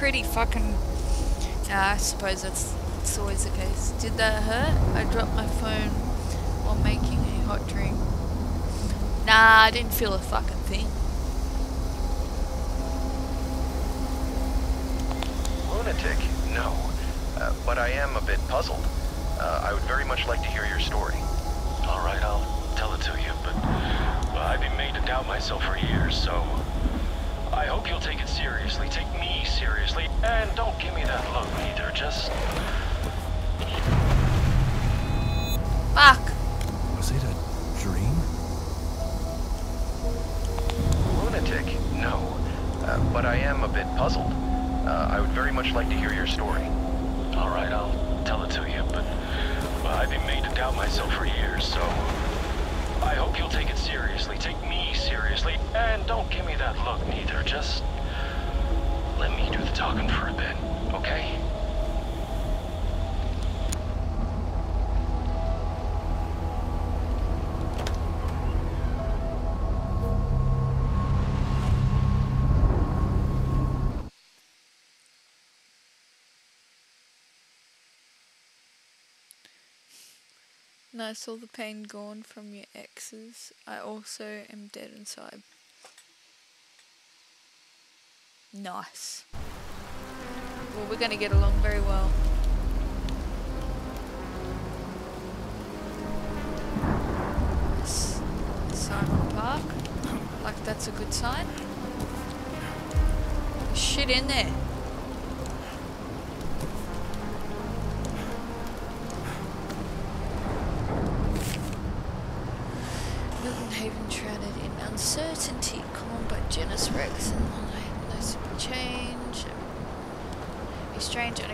Pretty fucking. Nah, I suppose that's, that's always the case. Did that hurt? I dropped my phone while making a hot drink. Nah, I didn't feel a fucking Nice, saw the pain gone from your exes. I also am dead inside. Nice. Well, we're gonna get along very well. Simon Park. Like that's a good sign. Shit in there.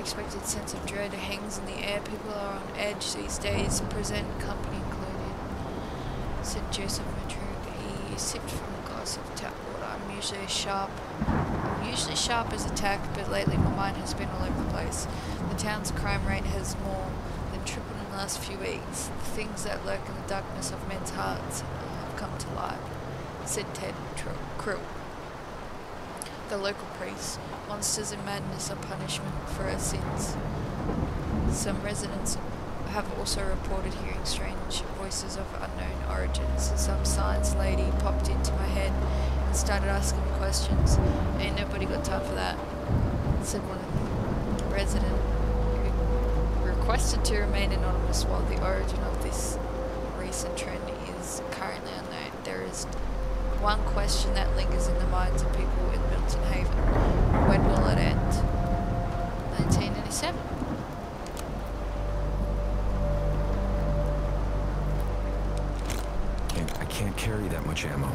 Unexpected sense of dread hangs in the air. People are on edge these days, present company included. Said Joseph Madrid. He sipped from a glass of tap water. I'm usually sharp. I'm usually sharp as a tack, but lately my mind has been all over the place. The town's crime rate has more than tripled in the last few weeks. The things that lurk in the darkness of men's hearts have come to light, said Ted Krill. The local priest. Monsters and madness are punishment for our sins. Some residents have also reported hearing strange voices of unknown origins. Some science lady popped into my head and started asking me questions. Ain't nobody got time for that, said one resident who requested to remain anonymous while the origin of this recent trend is currently unknown. There is one question that lingers in the minds of people in Milton Haven. When will it end? 1997. Can't, I can't carry that much ammo.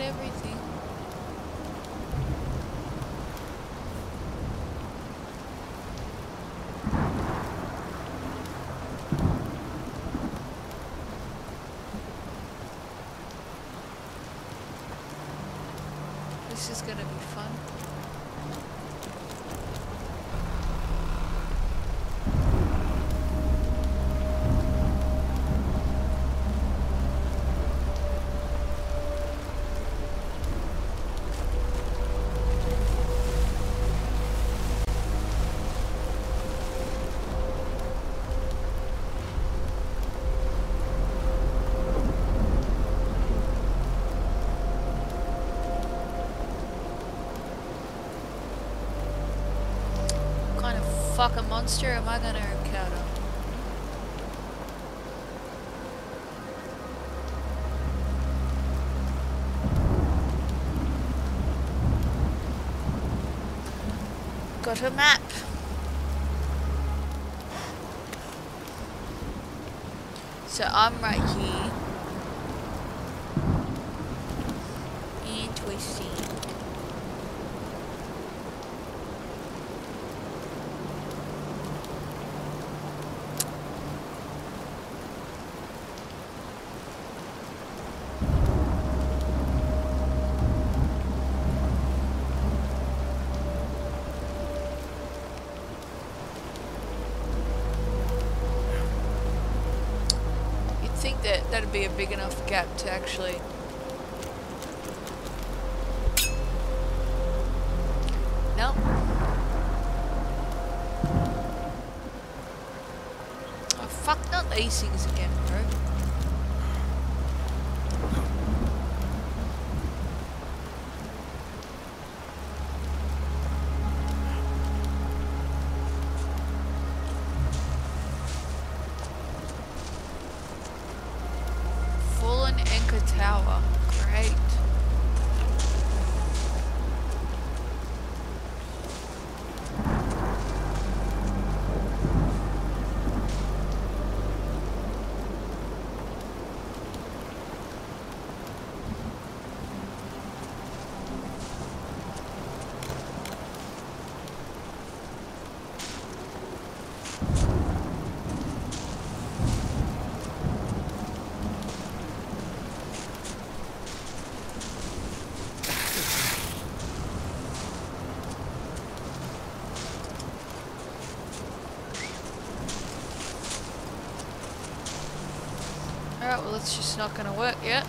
whatever monster am I gonna encounter? Got a map. So I'm gap to actually Nope. Oh, fuck, not these again. it's just not going to work yet.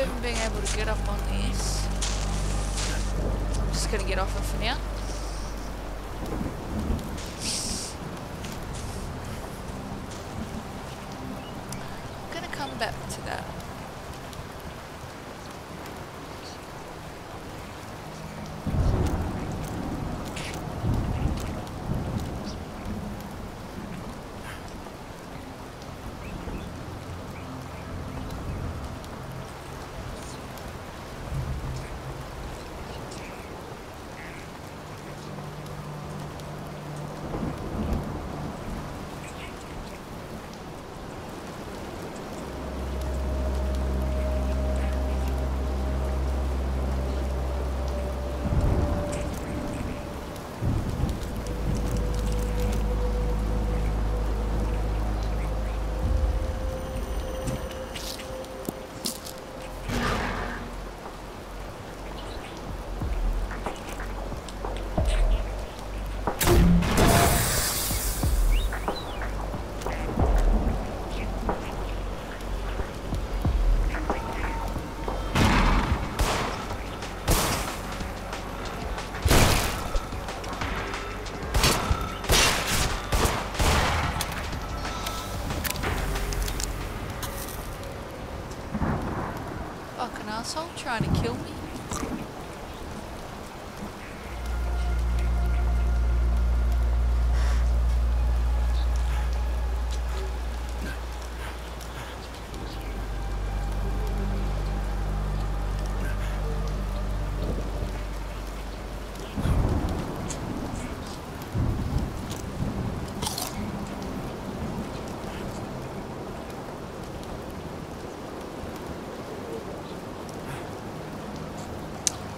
Even being able to get up on this? I'm just gonna get off it for now. Asshole trying to kill me.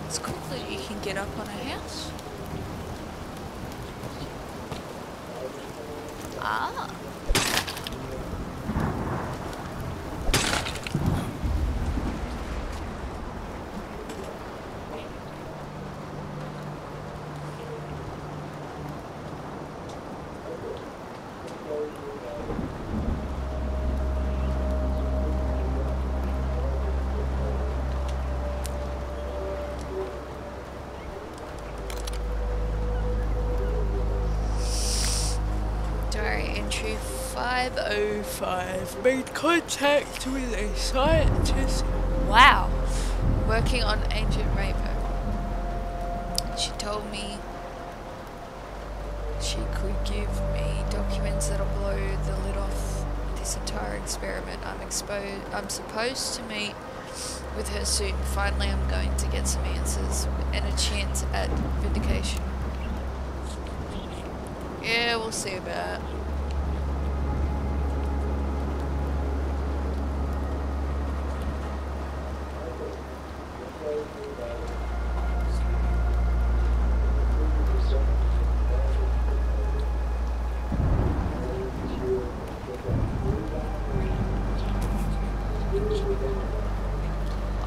It's cool that you can get up on a house. Ah. Diary entry 505. Made contact with a scientist. Wow. Working on Ancient Rainbow. She told me she could give me documents that'll blow the lid off this entire experiment. I'm exposed. I'm supposed to meet with her soon. Finally, I'm going to get some answers and a chance at vindication. Yeah, we'll see about it.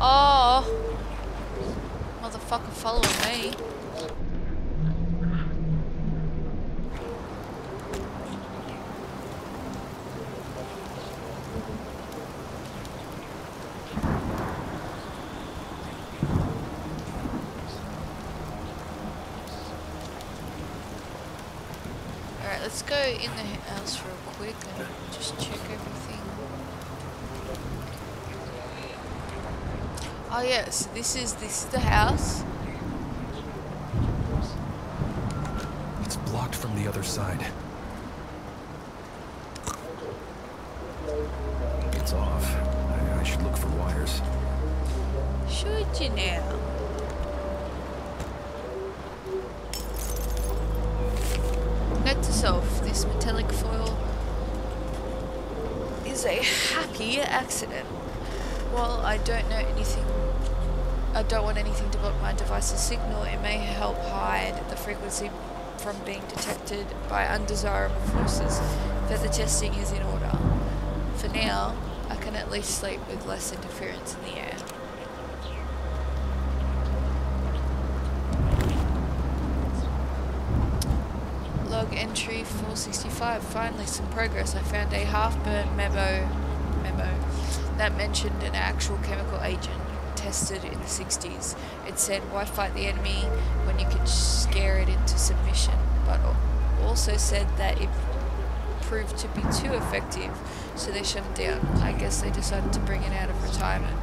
Oh, motherfucker following me. Alright, let's go in the house real quick and just check everything. Oh yeah, so this is this is the house. It's blocked from the other side. It's off. I, I should look for wires. Should you now? To self, this metallic foil is a happy accident. While I don't know anything, I don't want anything to block my device's signal, it may help hide the frequency from being detected by undesirable forces. Further testing is in order. For now, I can at least sleep with less interference in the air. Entry 465. Finally, some progress. I found a half-burnt memo. Memo. that mentioned an actual chemical agent tested in the 60s. It said, why fight the enemy when you can scare it into submission? But also said that it proved to be too effective, so they shut it down. I guess they decided to bring it out of retirement.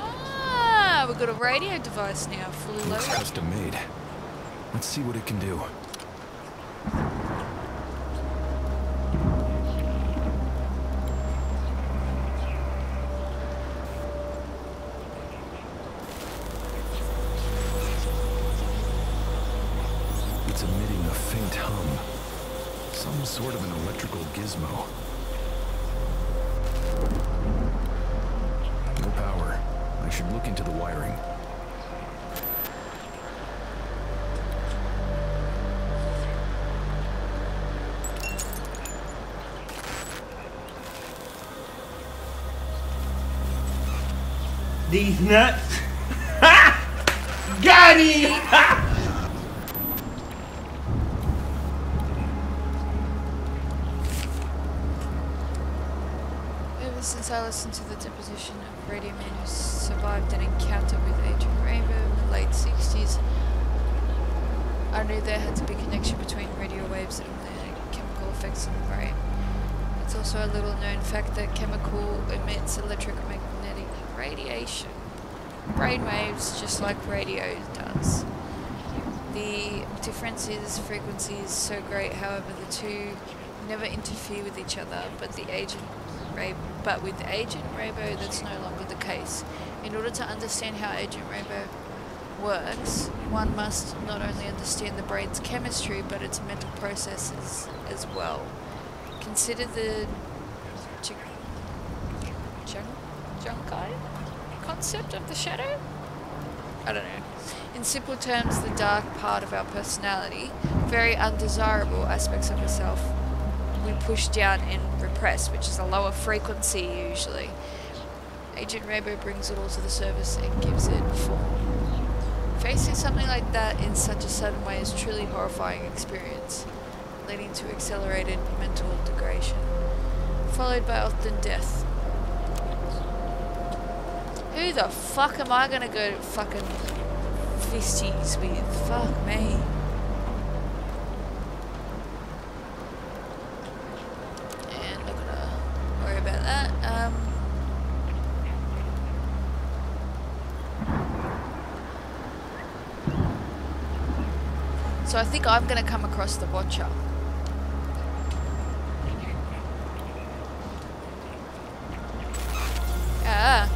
Ah, we've got a radio device now, fully Looks custom made. Let's see what it can do. These nuts. Ha! Got him! Ha! Ever since I listened to the deposition of Radio Man who survived an encounter with Agent Rainbow in the late 60s, I knew there had to be a connection between radio waves and the chemical effects on the brain. It's also a little known fact that chemical emits electromagnetic radiation. Brain waves, just like radio does. The difference is frequency is so great, however, the two never interfere with each other, but the agent but with Agent Rainbow that's no longer the case. In order to understand how Agent Rainbow works, one must not only understand the brain's chemistry but its mental processes as well. Consider the concept of the shadow? I don't know. In simple terms, the dark part of our personality, very undesirable aspects of ourselves, we push down and repress, which is a lower frequency usually. Agent Rainbow brings it all to the surface and gives it form. Facing something like that in such a sudden way is truly horrifying experience, leading to accelerated mental degradation, followed by often death. Who the fuck am I gonna go fucking fisties with? Fuck me. And gonna worry about that. Um, so I think I'm gonna come across the Watcher. Ah.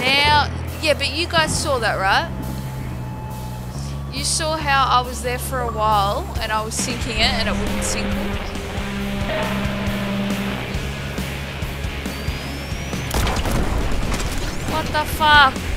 Now, yeah, but you guys saw that, right? You saw how I was there for a while and I was sinking it and it wouldn't sink. What the fuck?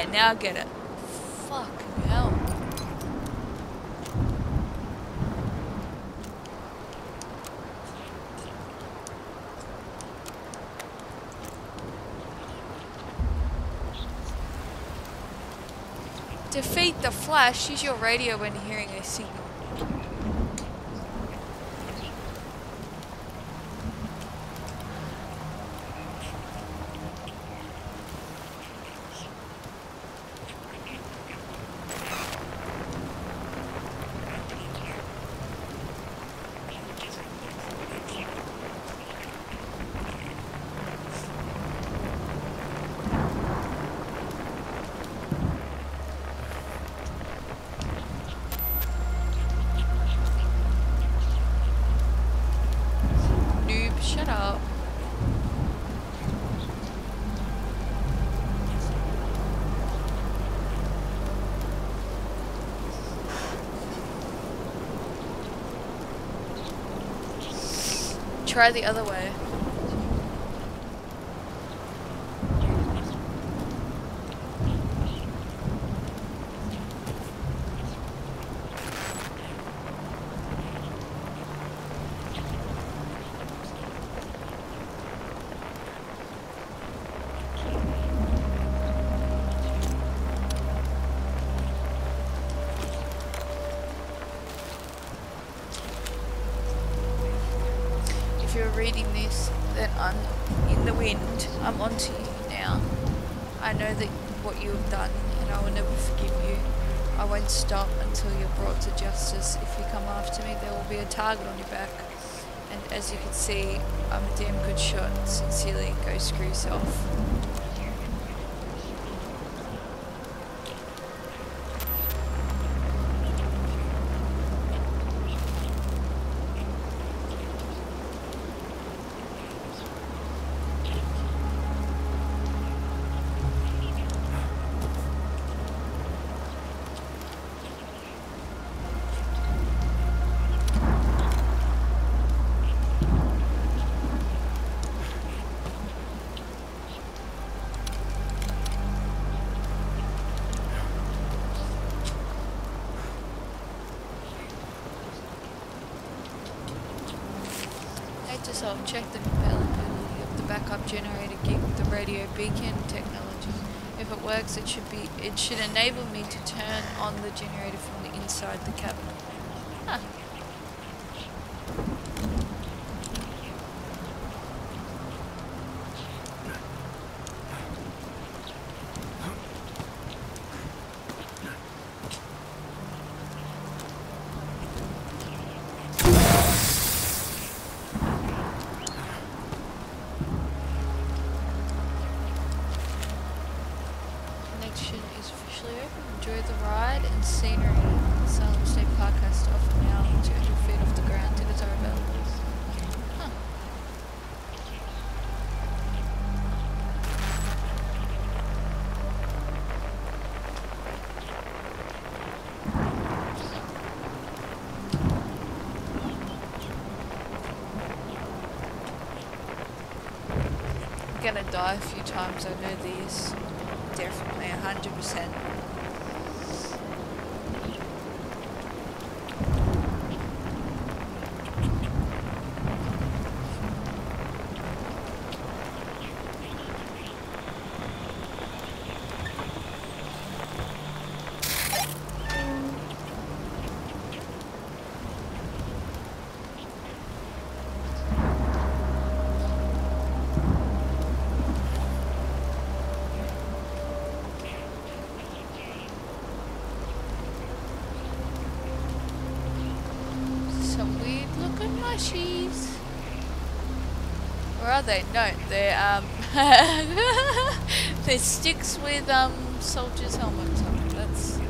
Okay, now get it. Fucking hell. Defeat the Flash. Use your radio when hearing a signal. Noob, shut up. Try the other way. On your back. And as you can see, I'm a damn good shot. Sincerely, go screw yourself. Note to self, check the availability of the backup generator gig with the radio beacon technology. If it works, it should be it should enable me to turn on the generator from the inside the cabin. Huh. Connection is officially open. Enjoy the ride and scenery. Salem State Park has to offer now 200 feet off the ground. Tickets are available. Huh. I'm gonna die a few times, I know this. Definitely, 100%. Some weird mushies. Where are they? No, they're um they're sticks with um soldiers' helmets on. That's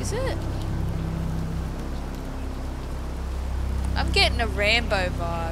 is it? I'm getting a Rambo vibe.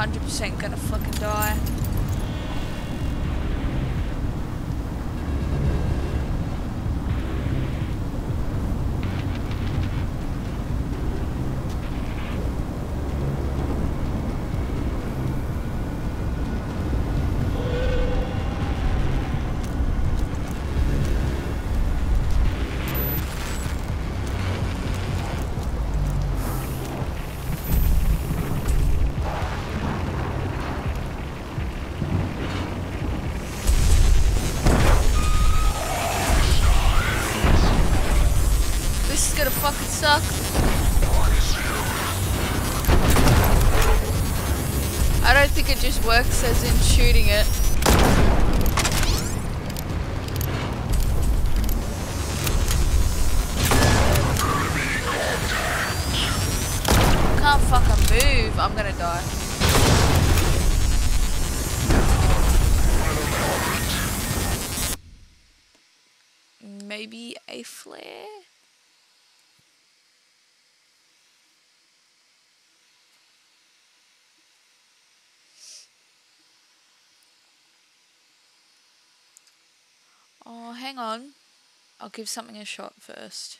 100% gonna fucking die. works as in shooting it. I'll give something a shot first.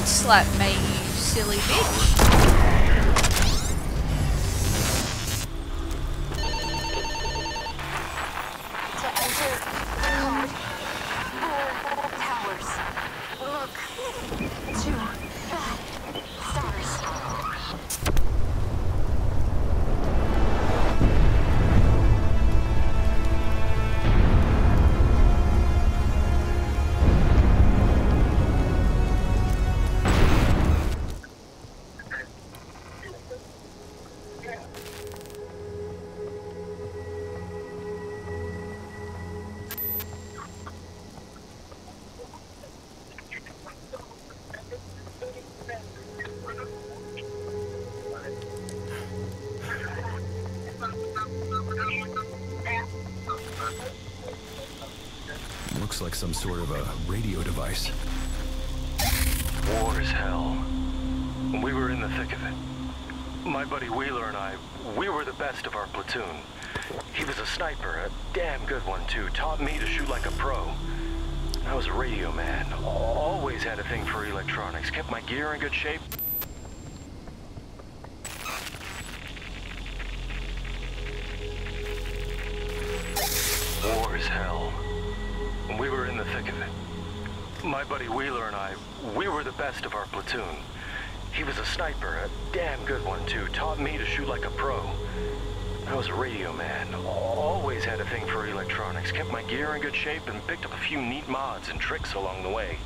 Head slap me, you silly bitch. odds and tricks along the way.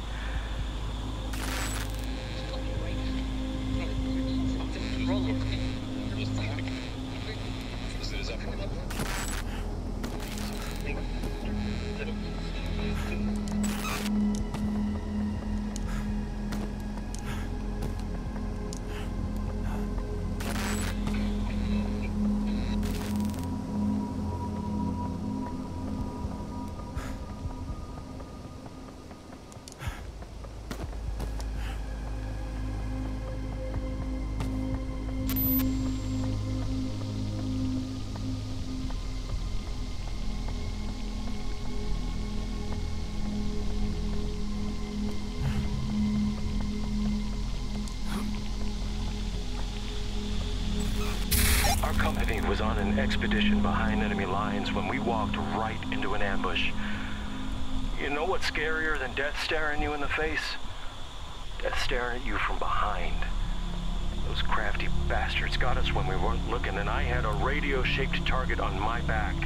expedition behind enemy lines when we walked right into an ambush. You know what's scarier than death staring you in the face? Death staring at you from behind. Those crafty bastards got us when we weren't looking, and I had a radio-shaped target on my back.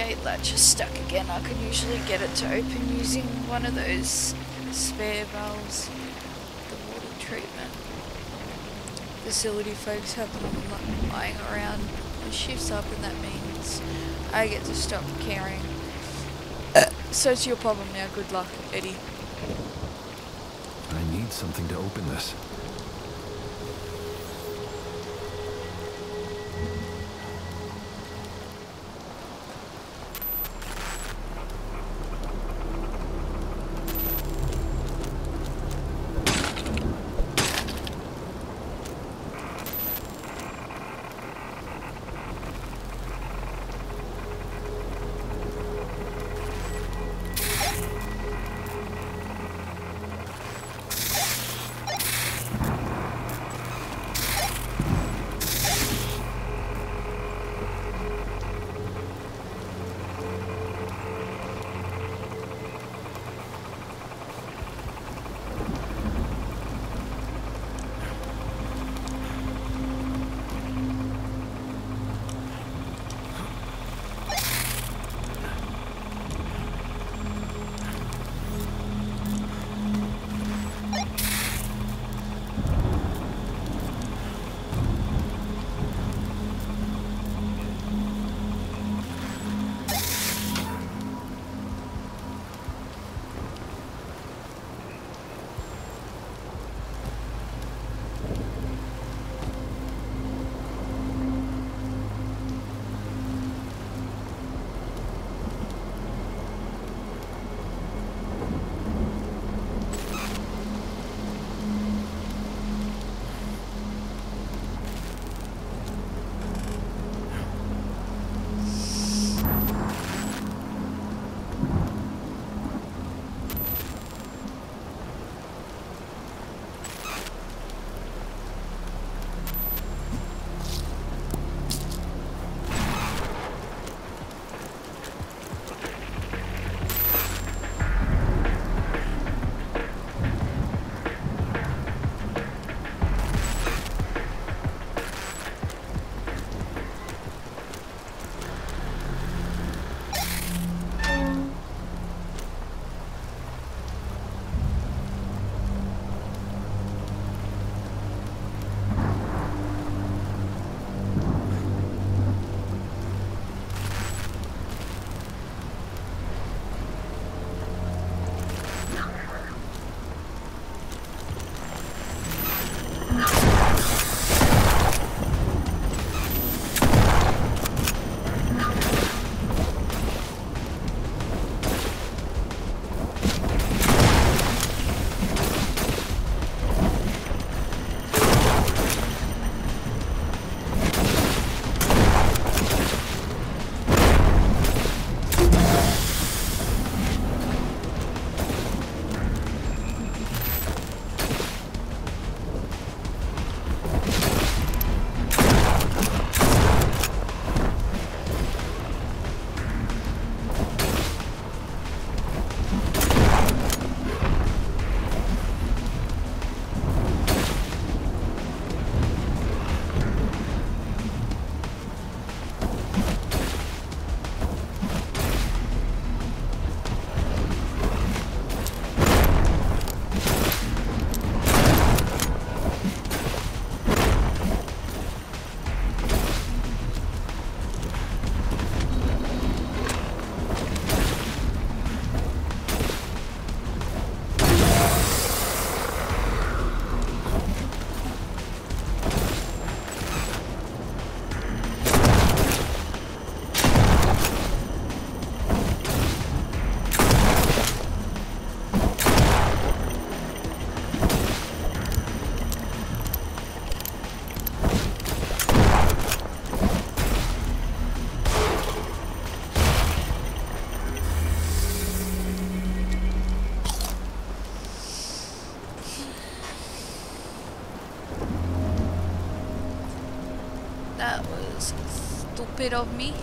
Gate latch is stuck again. I can usually get it to open using one of those spare valves. The water treatment facility folks have them lying around. The shift's up and that means I get to stop caring. So it's your problem now. Good luck, Eddie. I need something to open this. Stupid of me.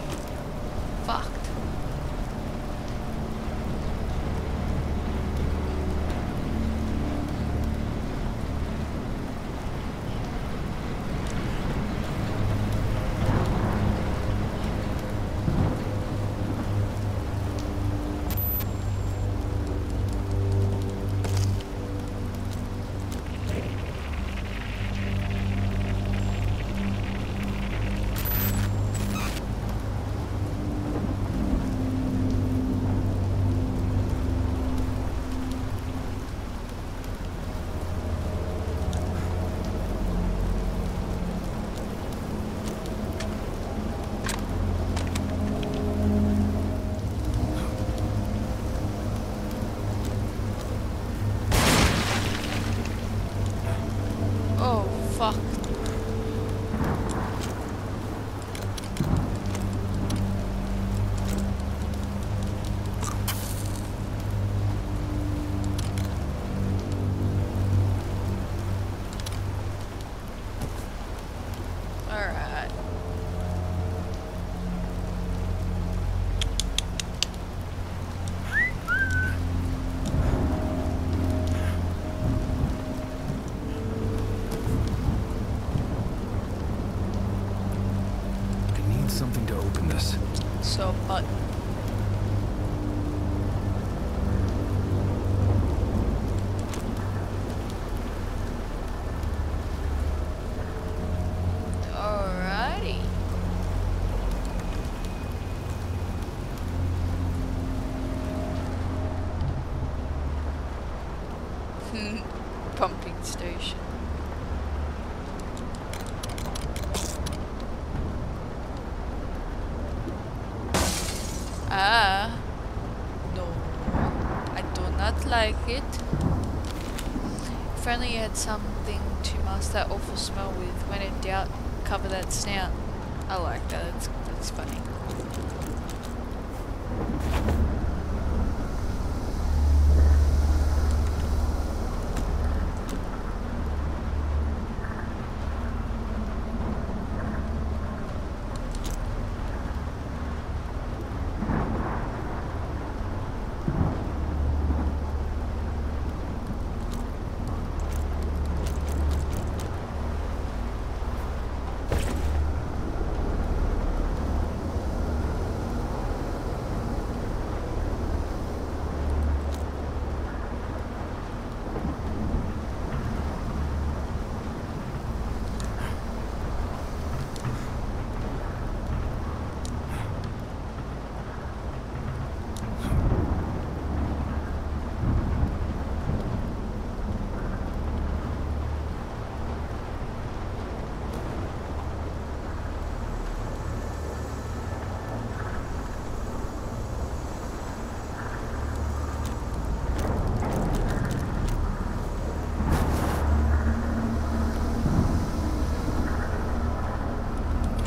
something to open this. So, but Had something to mask that awful smell with. When in doubt, cover that snout. I like that. That's, that's funny.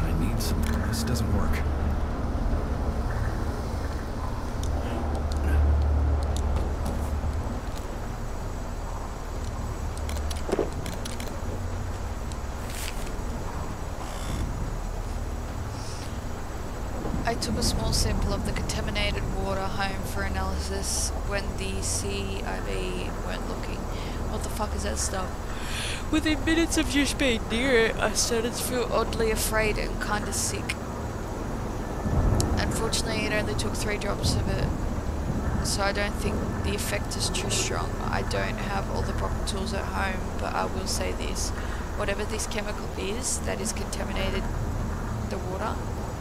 I need some. This doesn't work. I took a small sample of the contaminated water home for analysis when the CIV weren't looking. What the fuck is that stuff? Within minutes of just being near it, I started to feel oddly afraid and kinda sick. Unfortunately, it only took three drops of it, so I don't think the effect is too strong. I don't have all the proper tools at home, but I will say this. Whatever this chemical is that is contaminated the water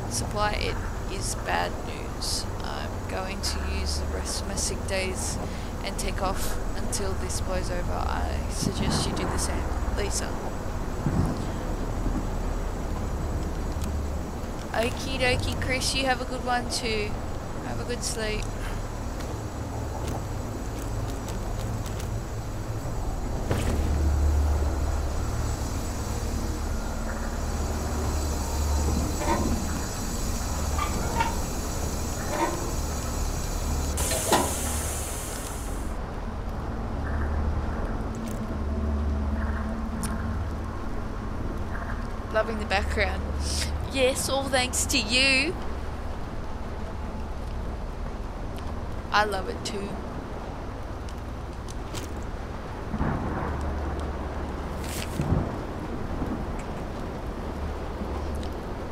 supply, it is bad news. I'm going to use the rest of my sick days and take off until this blows over. I suggest you do the same. Lisa. Okie dokie, Chris, you have a good one too. Have a good sleep. Loving the background. Yes, all thanks to you. I love it too.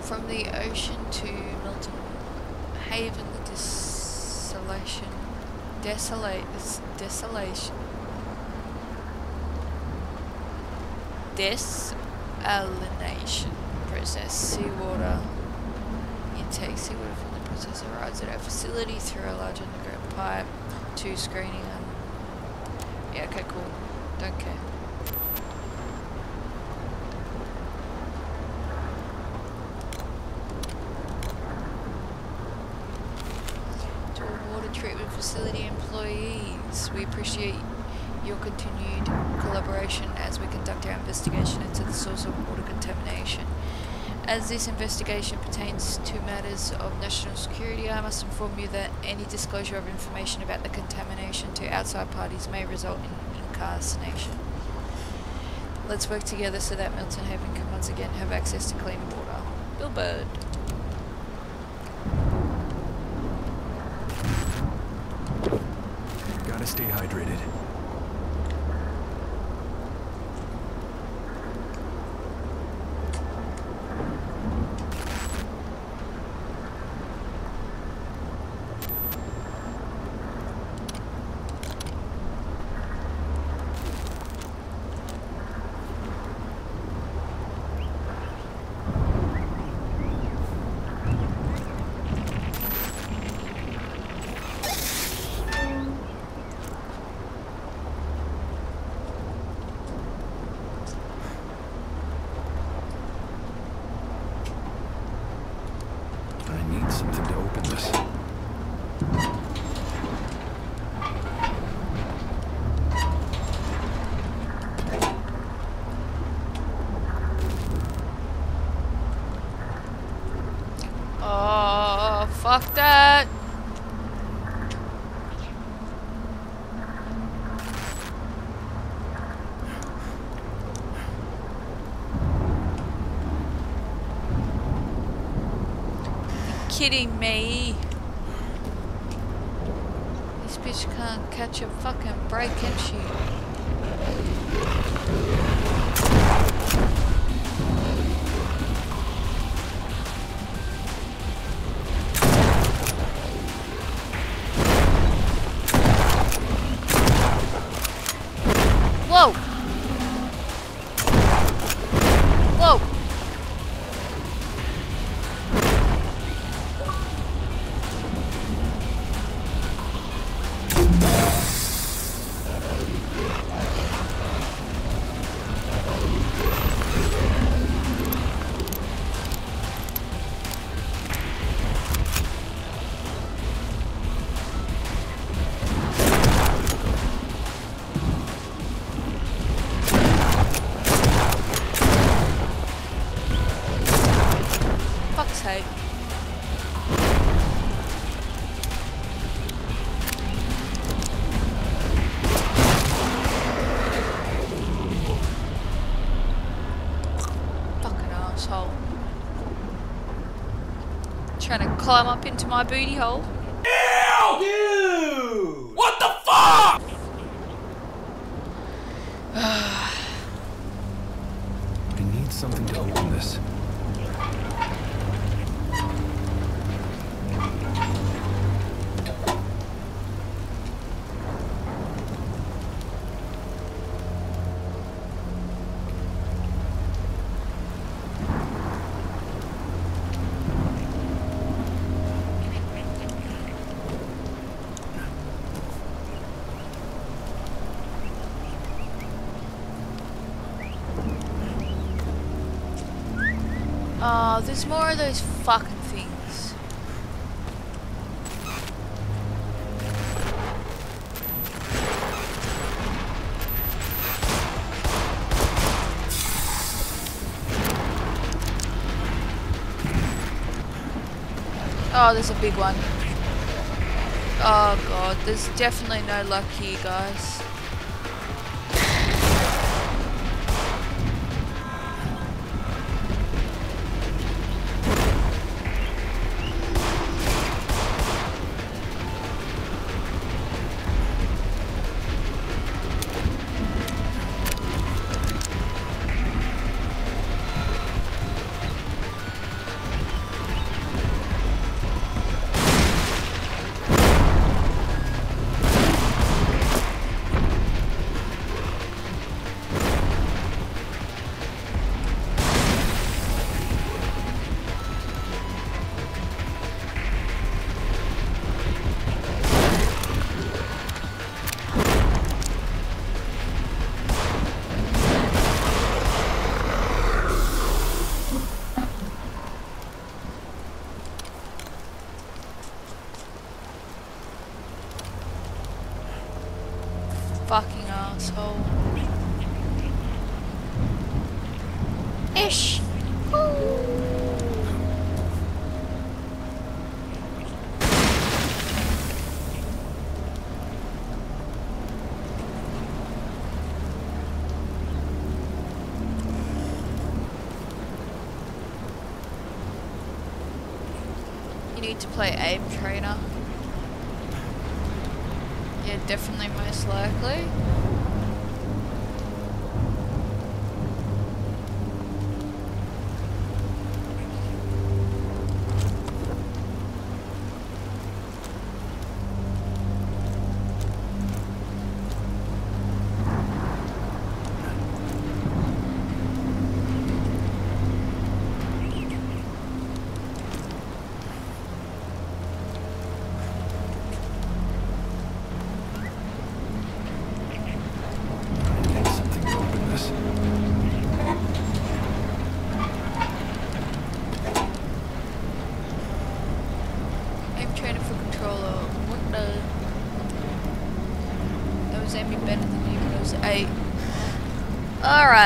From the ocean to Milton Haven, the desolation, desolate, desolation, desalination process, seawater intake seawater from the process arrives at our facility through a large underground pipe to screening and yeah, okay, cool. Don't care. To all water treatment facility we appreciate your continued collaboration as we conduct our investigation into the source of water contamination. As this investigation pertains to matters of national security, I must inform you that any disclosure of information about the contamination to outside parties may result in incarceration. Let's work together so that Milton Haven can once again have access to clean water. Bill Bird. fucking break, isn't she? climb up into my booty hole. big one. Oh god, there's definitely no luck here, guys.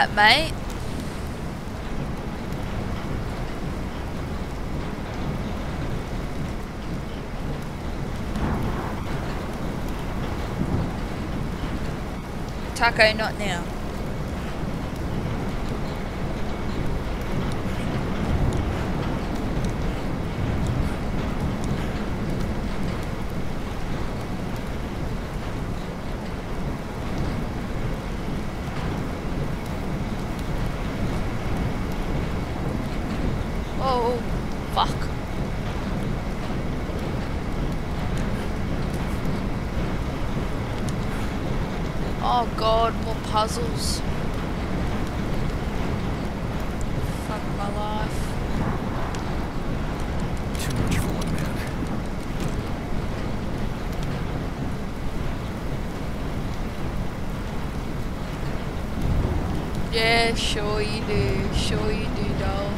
that, mate. Taco, not now. Oh god, more puzzles. Fuck my life. Too much for one man. Yeah, sure you do. Sure you do, doll.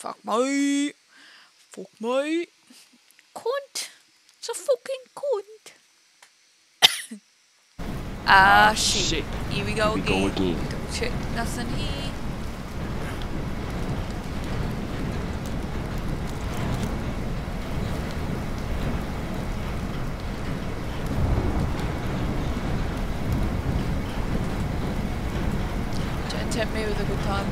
Fuck me. Fuck me. Cunt. It's a fucking cunt. Ah, shit. shit. Here we go Here we again. go again. Don't check nothing here. Don't tempt me with a good time.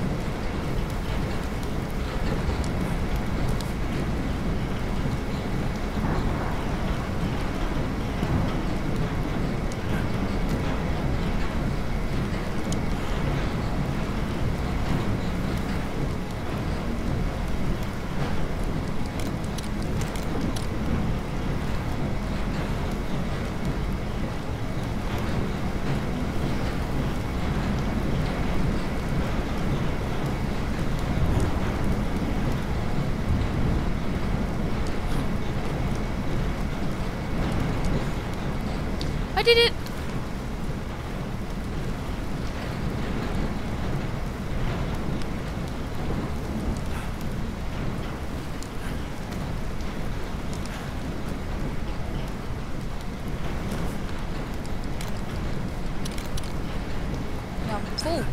I did it! Now I'm full.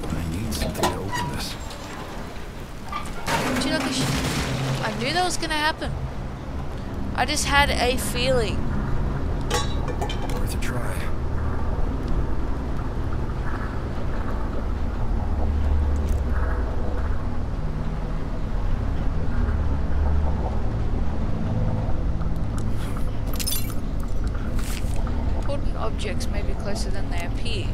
I need something to open this. Do you know this? I knew that was gonna happen. I just had a feeling. Worth a try. Important objects may be closer than they appear.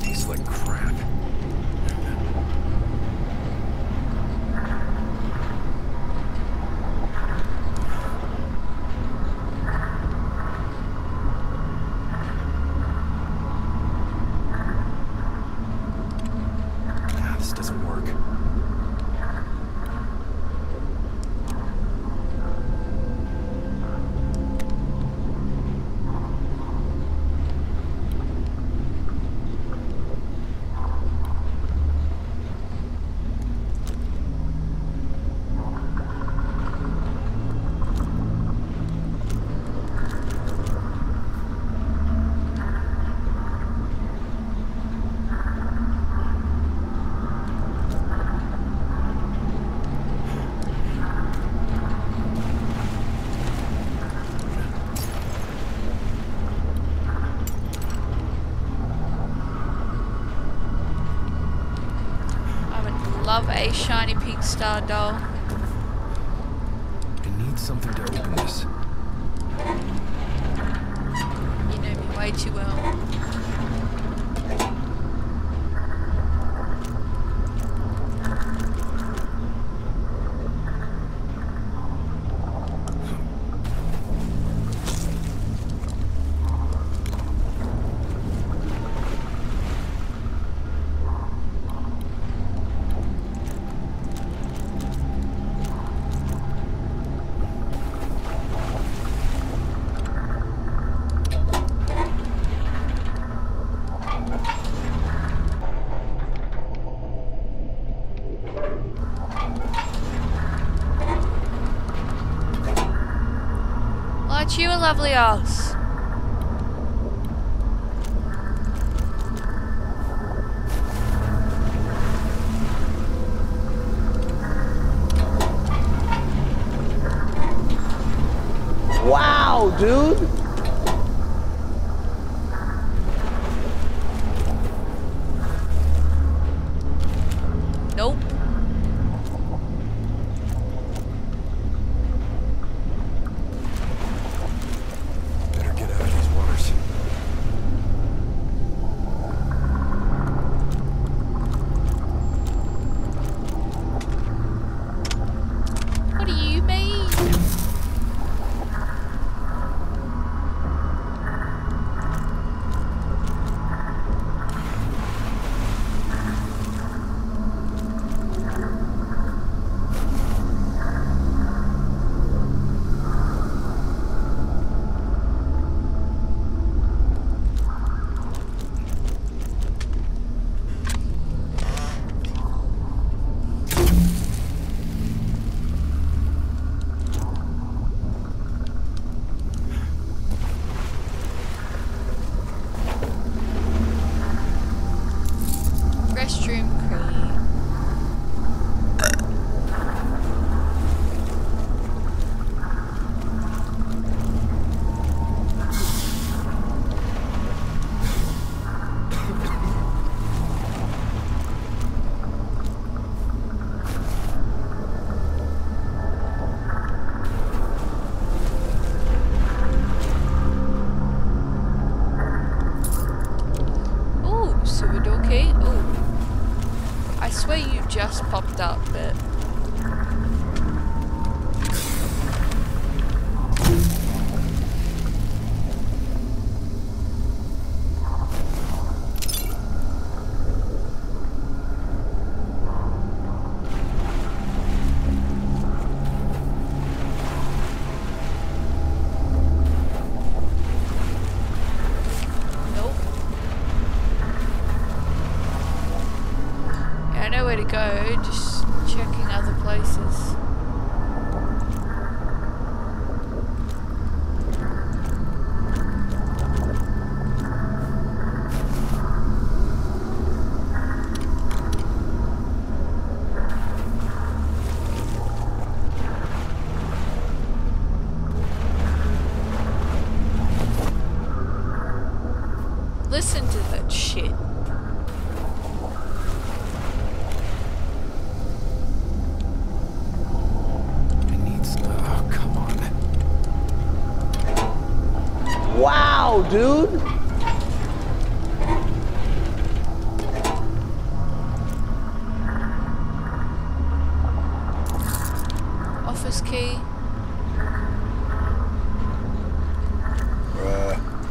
Tastes like crap. Ah, this doesn't work. I would love a shiny pink star doll. I need something to open this. You know me way too well. Light you a lovely ass.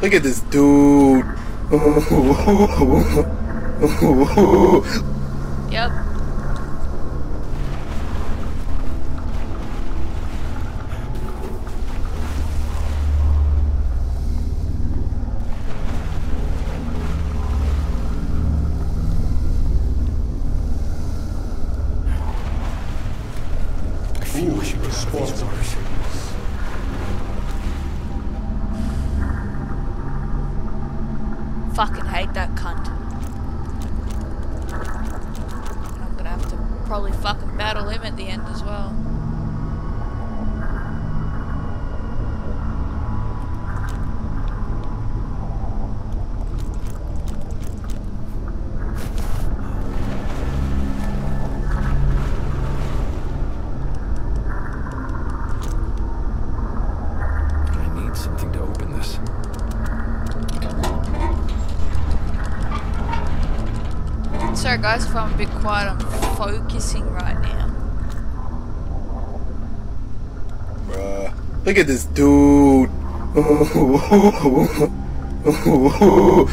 Look at this dude. 呼呼呼呼呼呼呼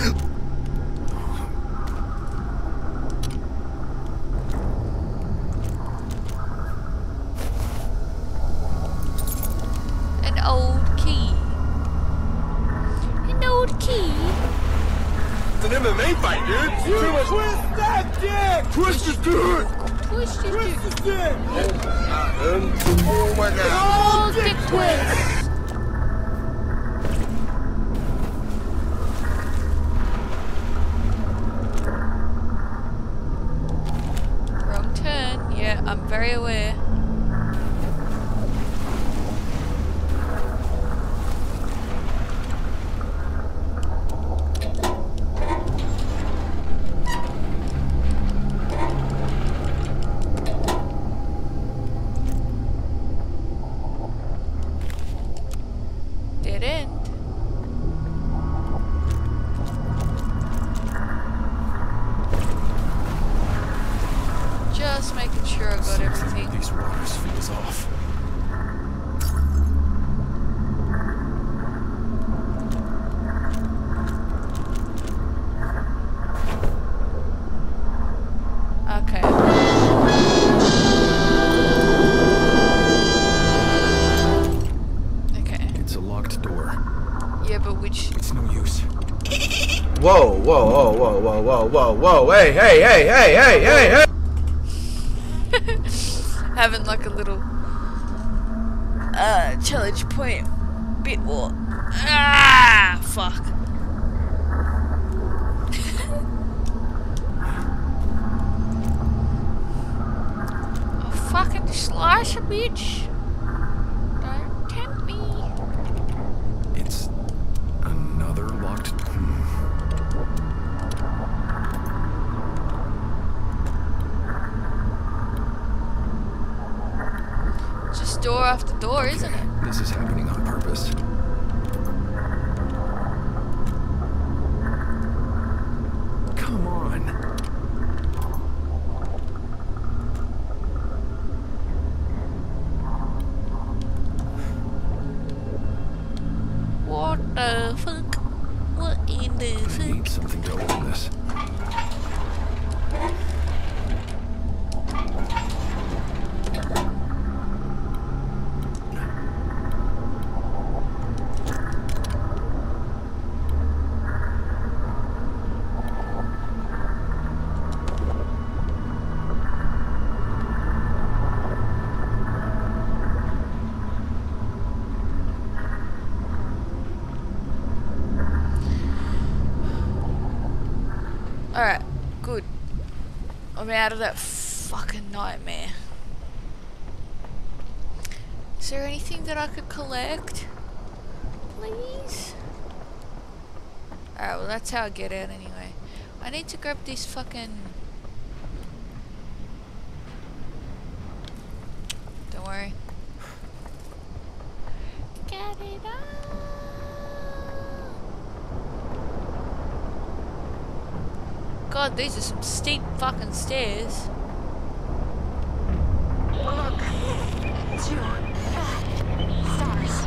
whoa, hey, hey, hey, hey, hey, hey, hey! Having like a little uh challenge point bit war. Ah, fuck. oh, fucking slice a bitch. Don't tempt me. It's another locked. Hmm. Just door after door, isn't it? This is happening on purpose. Come on. What the fuck? What in the I fuck? need something to open this. Alright, good. I'm out of that fucking nightmare. Is there anything that I could collect? Please? Alright, well that's how I get out anyway. I need to grab this fucking... Don't worry. Get it on! God, these are some steep fucking stairs. Look. Two. Bad. Stars.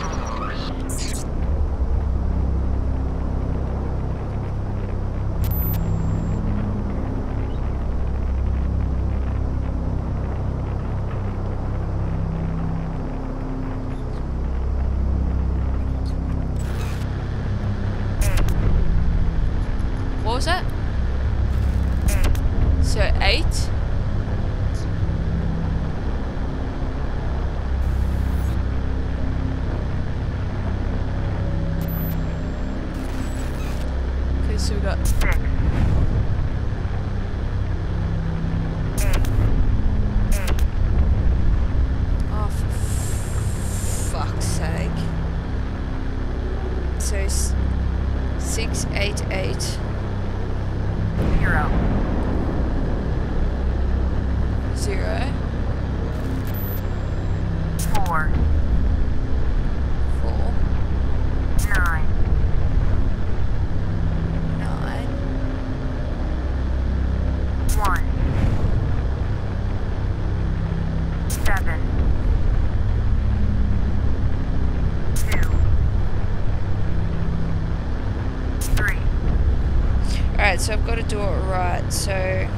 What was that? So eight. Okay, so we got six. Oh, for fuck's sake. So s- six, eight, eight. Zero. Zero. Four. Four. Nine. Nine. One. Seven. Two. Three. Alright, so I've got to do it right, so...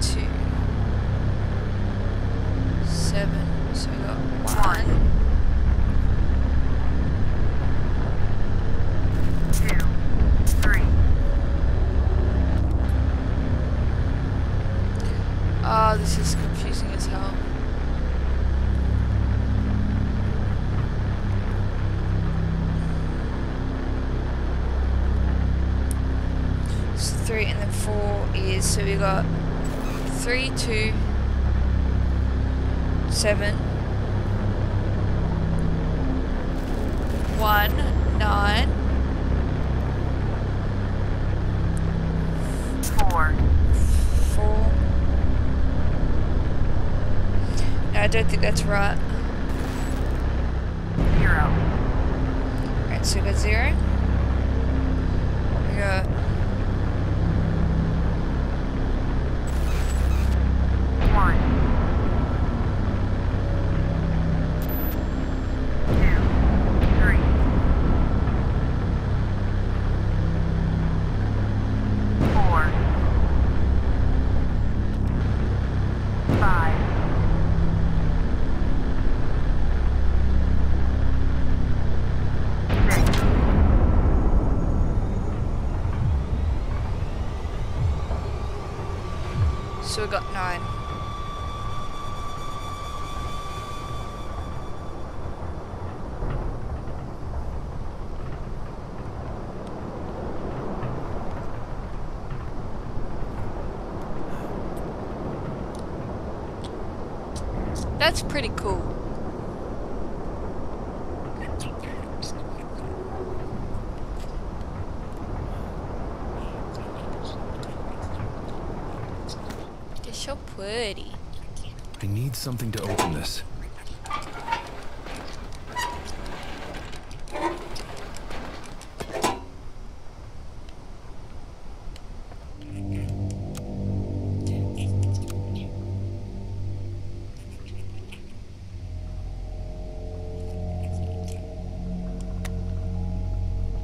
Two. Seven, so we got one. Two. Three. Oh, this is confusing as hell. So three and then four is so we got three, two, seven, one, nine, four, four. No, I don't think that's right. Zero. Right, so we got zero. We got one, two, three, four, five, got nine. That's pretty cool. They're so pretty. I need something to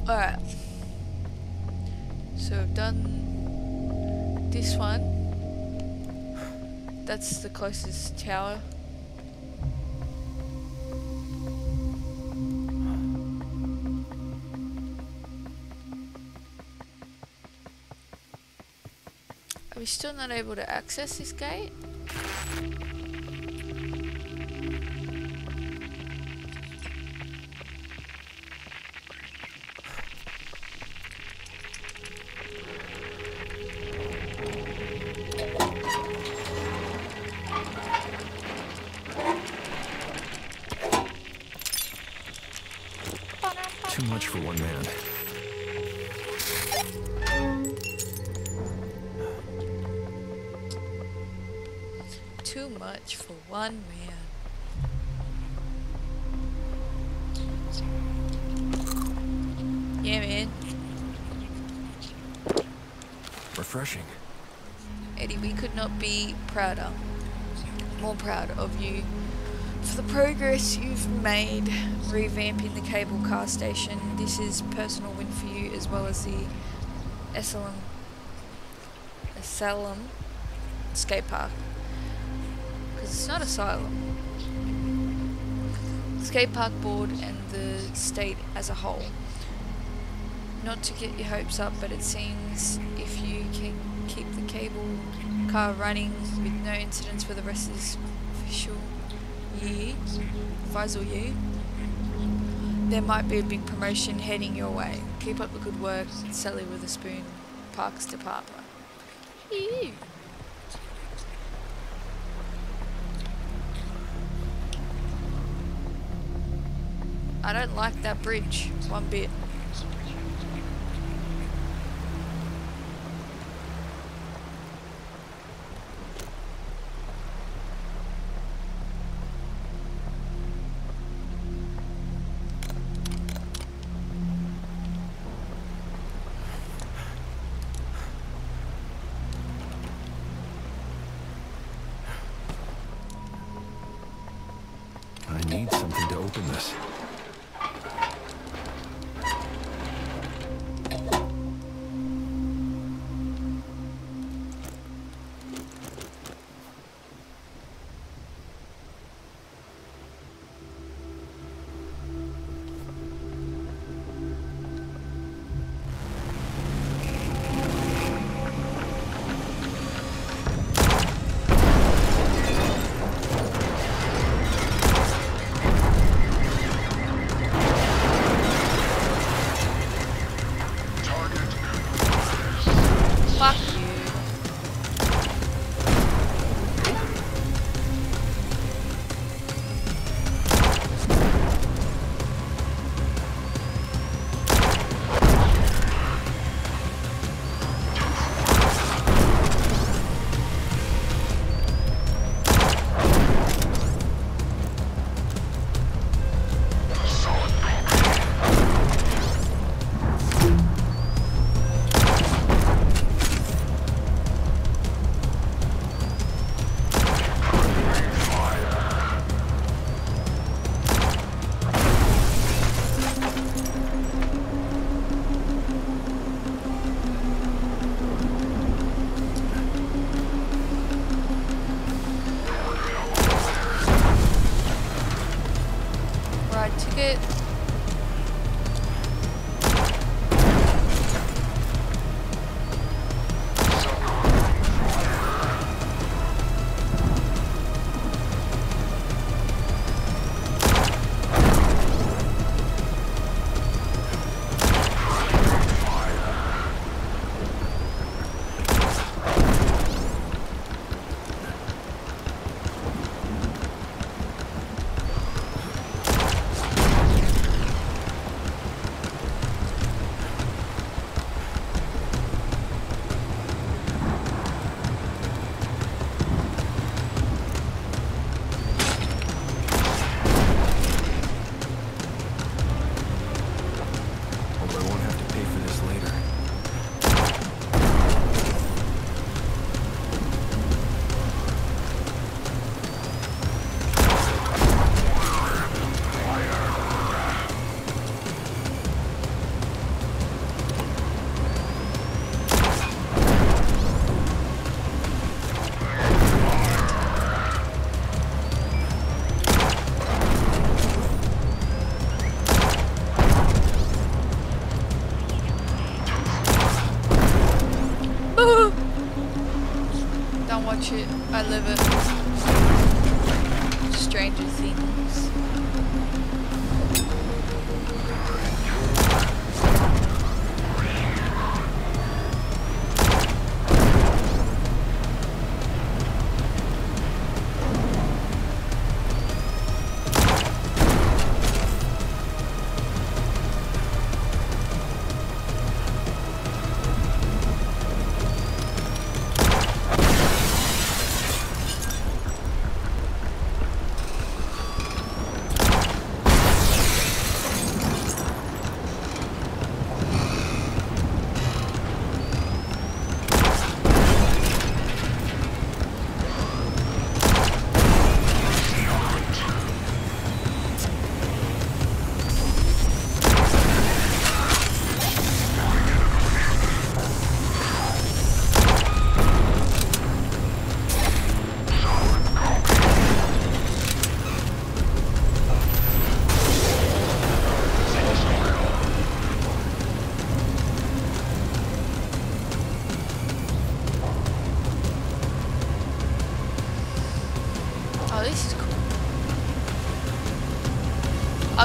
Alright. So done this one. That's the closest tower. Are we still not able to access this gate? Prouder, more proud of you for the progress you've made revamping the cable car station. This is personal win for you as well as the Esalen, Asylum skate park. Because it's not asylum. Skate park board and the state as a whole. Not to get your hopes up, but it seems if you can keep the cable car running with no incidents for the rest of this official year, saw you, there might be a big promotion heading your way. Keep up the good work, Sally with a spoon, Parks Department. Ew. I don't like that bridge one bit.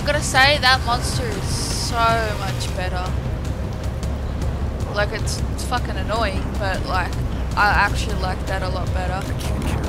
I gotta say, that monster is so much better. Like, it's, it's fucking annoying, but like, I actually like that a lot better.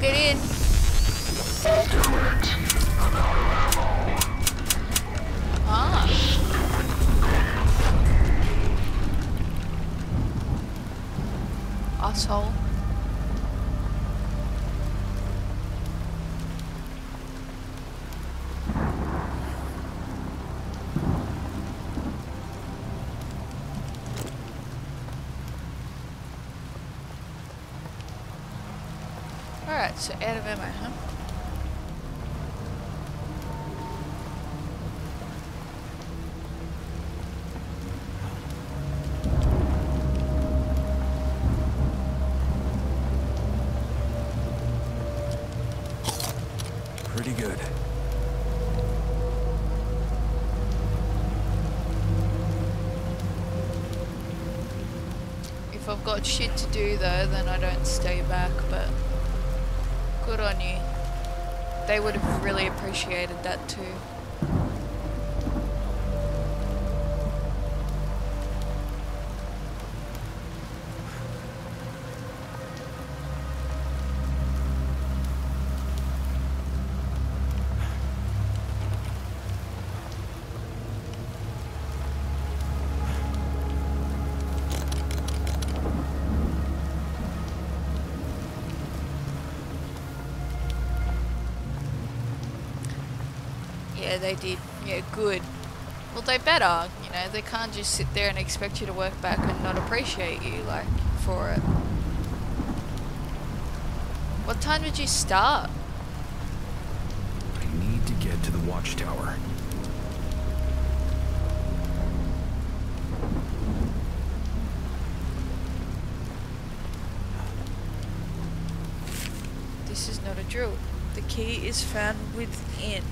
Get in. Ah. Asshole. Alright, so out of ammo, huh? Pretty good. If I've got shit to do though, then I don't stay back, They would have really appreciated that too. Better, you know, they can't just sit there and expect you to work back and not appreciate you, like, for it. What time did you start? I need to get to the watchtower. This is not a drill. The key is found within.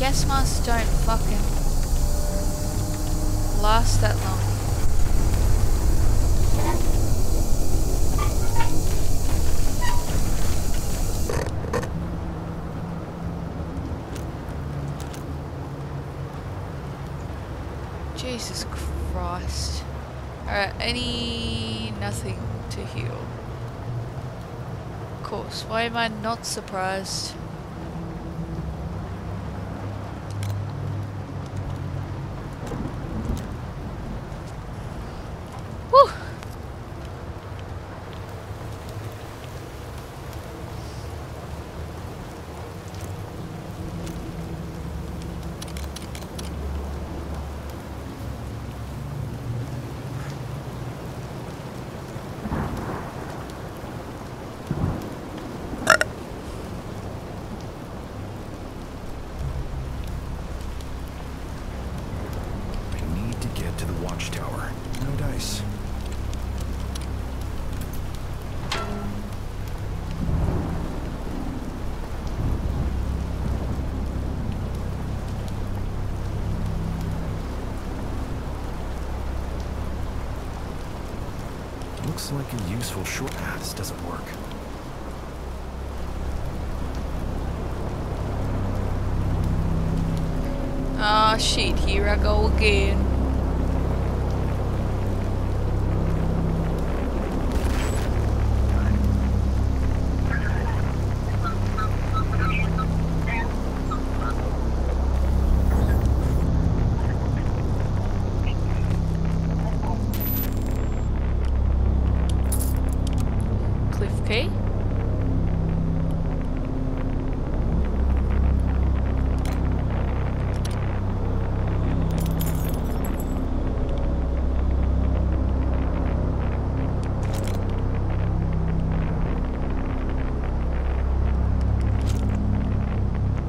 Gas masks don't fucking last that long. Jesus Christ. Alright, any... nothing to heal. Of course, why am I not surprised? Whew! I need to get to the watchtower. No dice. Like a useful short. This doesn't work. Ah shit, here I go again. Cliff key?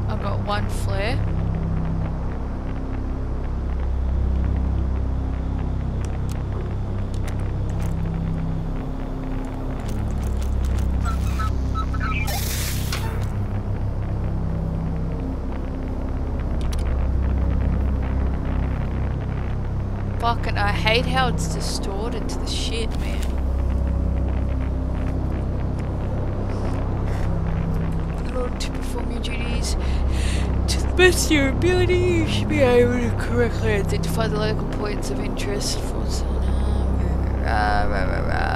I've got one flare. Fucking, I hate how it's distorted to the shit, man. Order to perform your duties to the best of your ability, you should be able to correctly identify the local points of interest for rah, rah, rah, rah.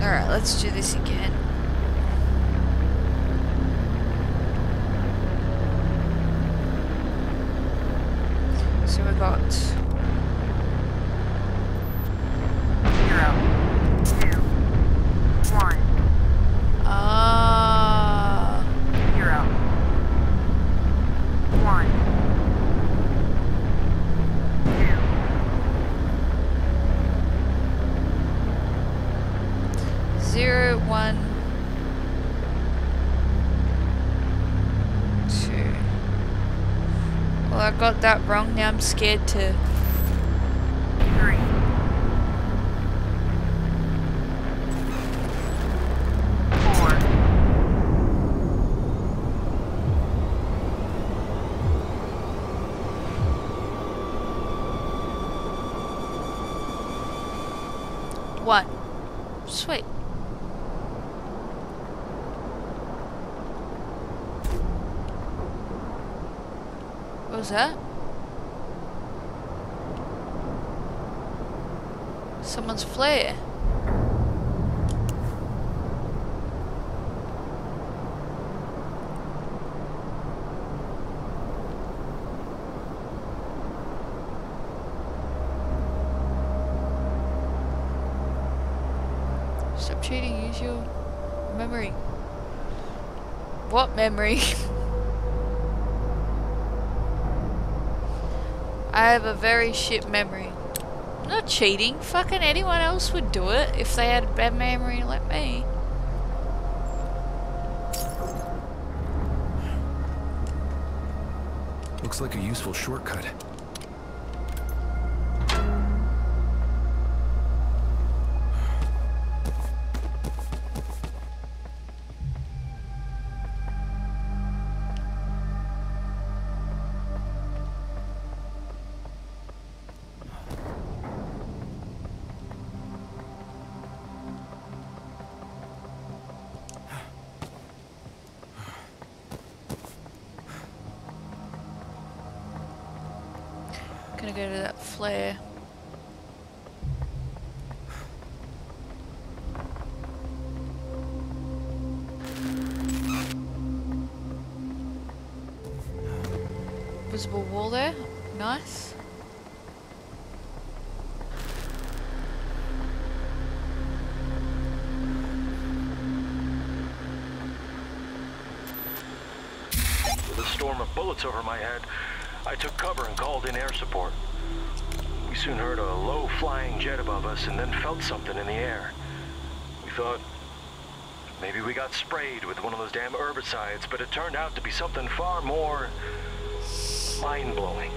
Alright, let's do this again. So we got Zero. Two. One. ah Zero. One. zero one two. Well, I got that wrong. Now I'm scared to. play. Stop cheating, use your memory. What memory? I have a very shit memory. Cheating. Fucking anyone else would do it if they had a bad memory like me. Looks like a useful shortcut. But it turned out to be something far more mind-blowing.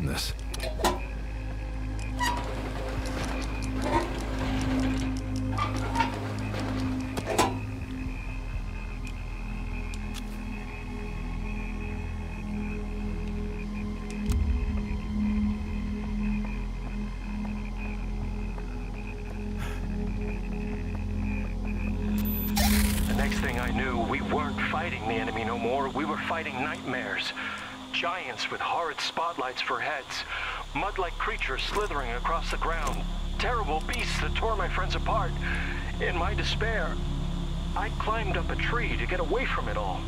Open this. The next thing I knew, we weren't fighting the enemy no more. We were fighting nightmares. Giants with horrid spotlights for heads. Mud-like creatures slithering across the ground. Terrible beasts that tore my friends apart. In my despair, I climbed up a tree to get away from it all.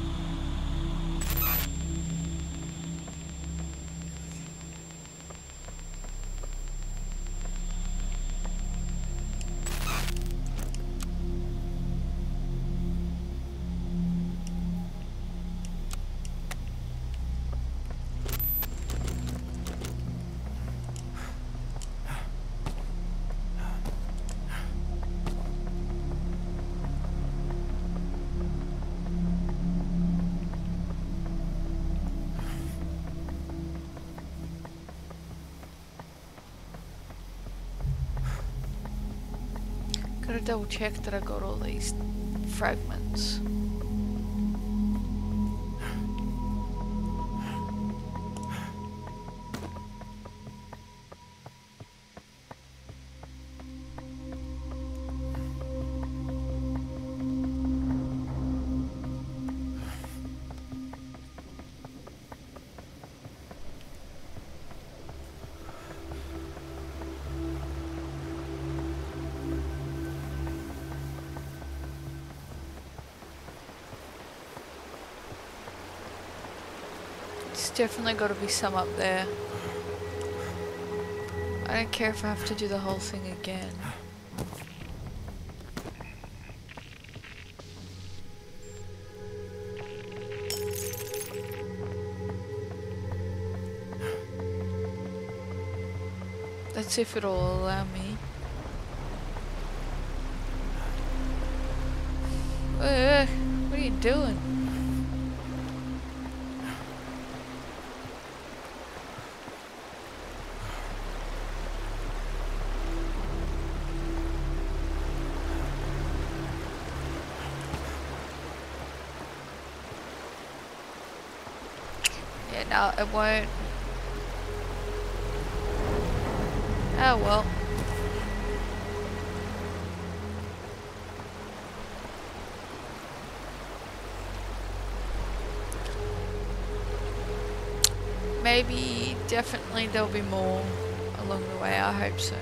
Double check that I got all these fragments. Definitely got to be some up there. I don't care if I have to do the whole thing again. That's if it'll allow me. Ugh, what are you doing? It won't. Oh well. Maybe, definitely there'll be more along the way, I hope so.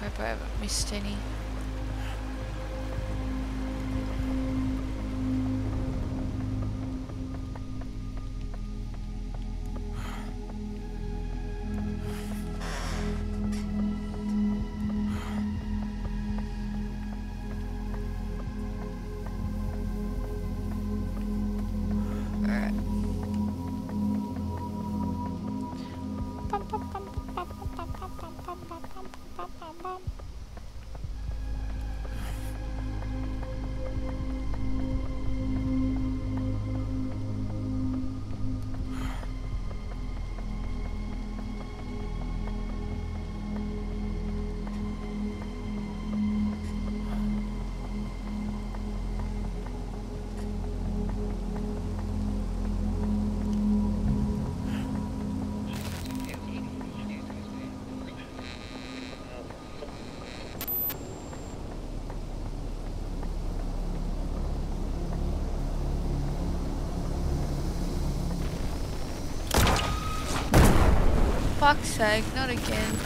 Hope I haven't missed any. Fuck's sake, not again.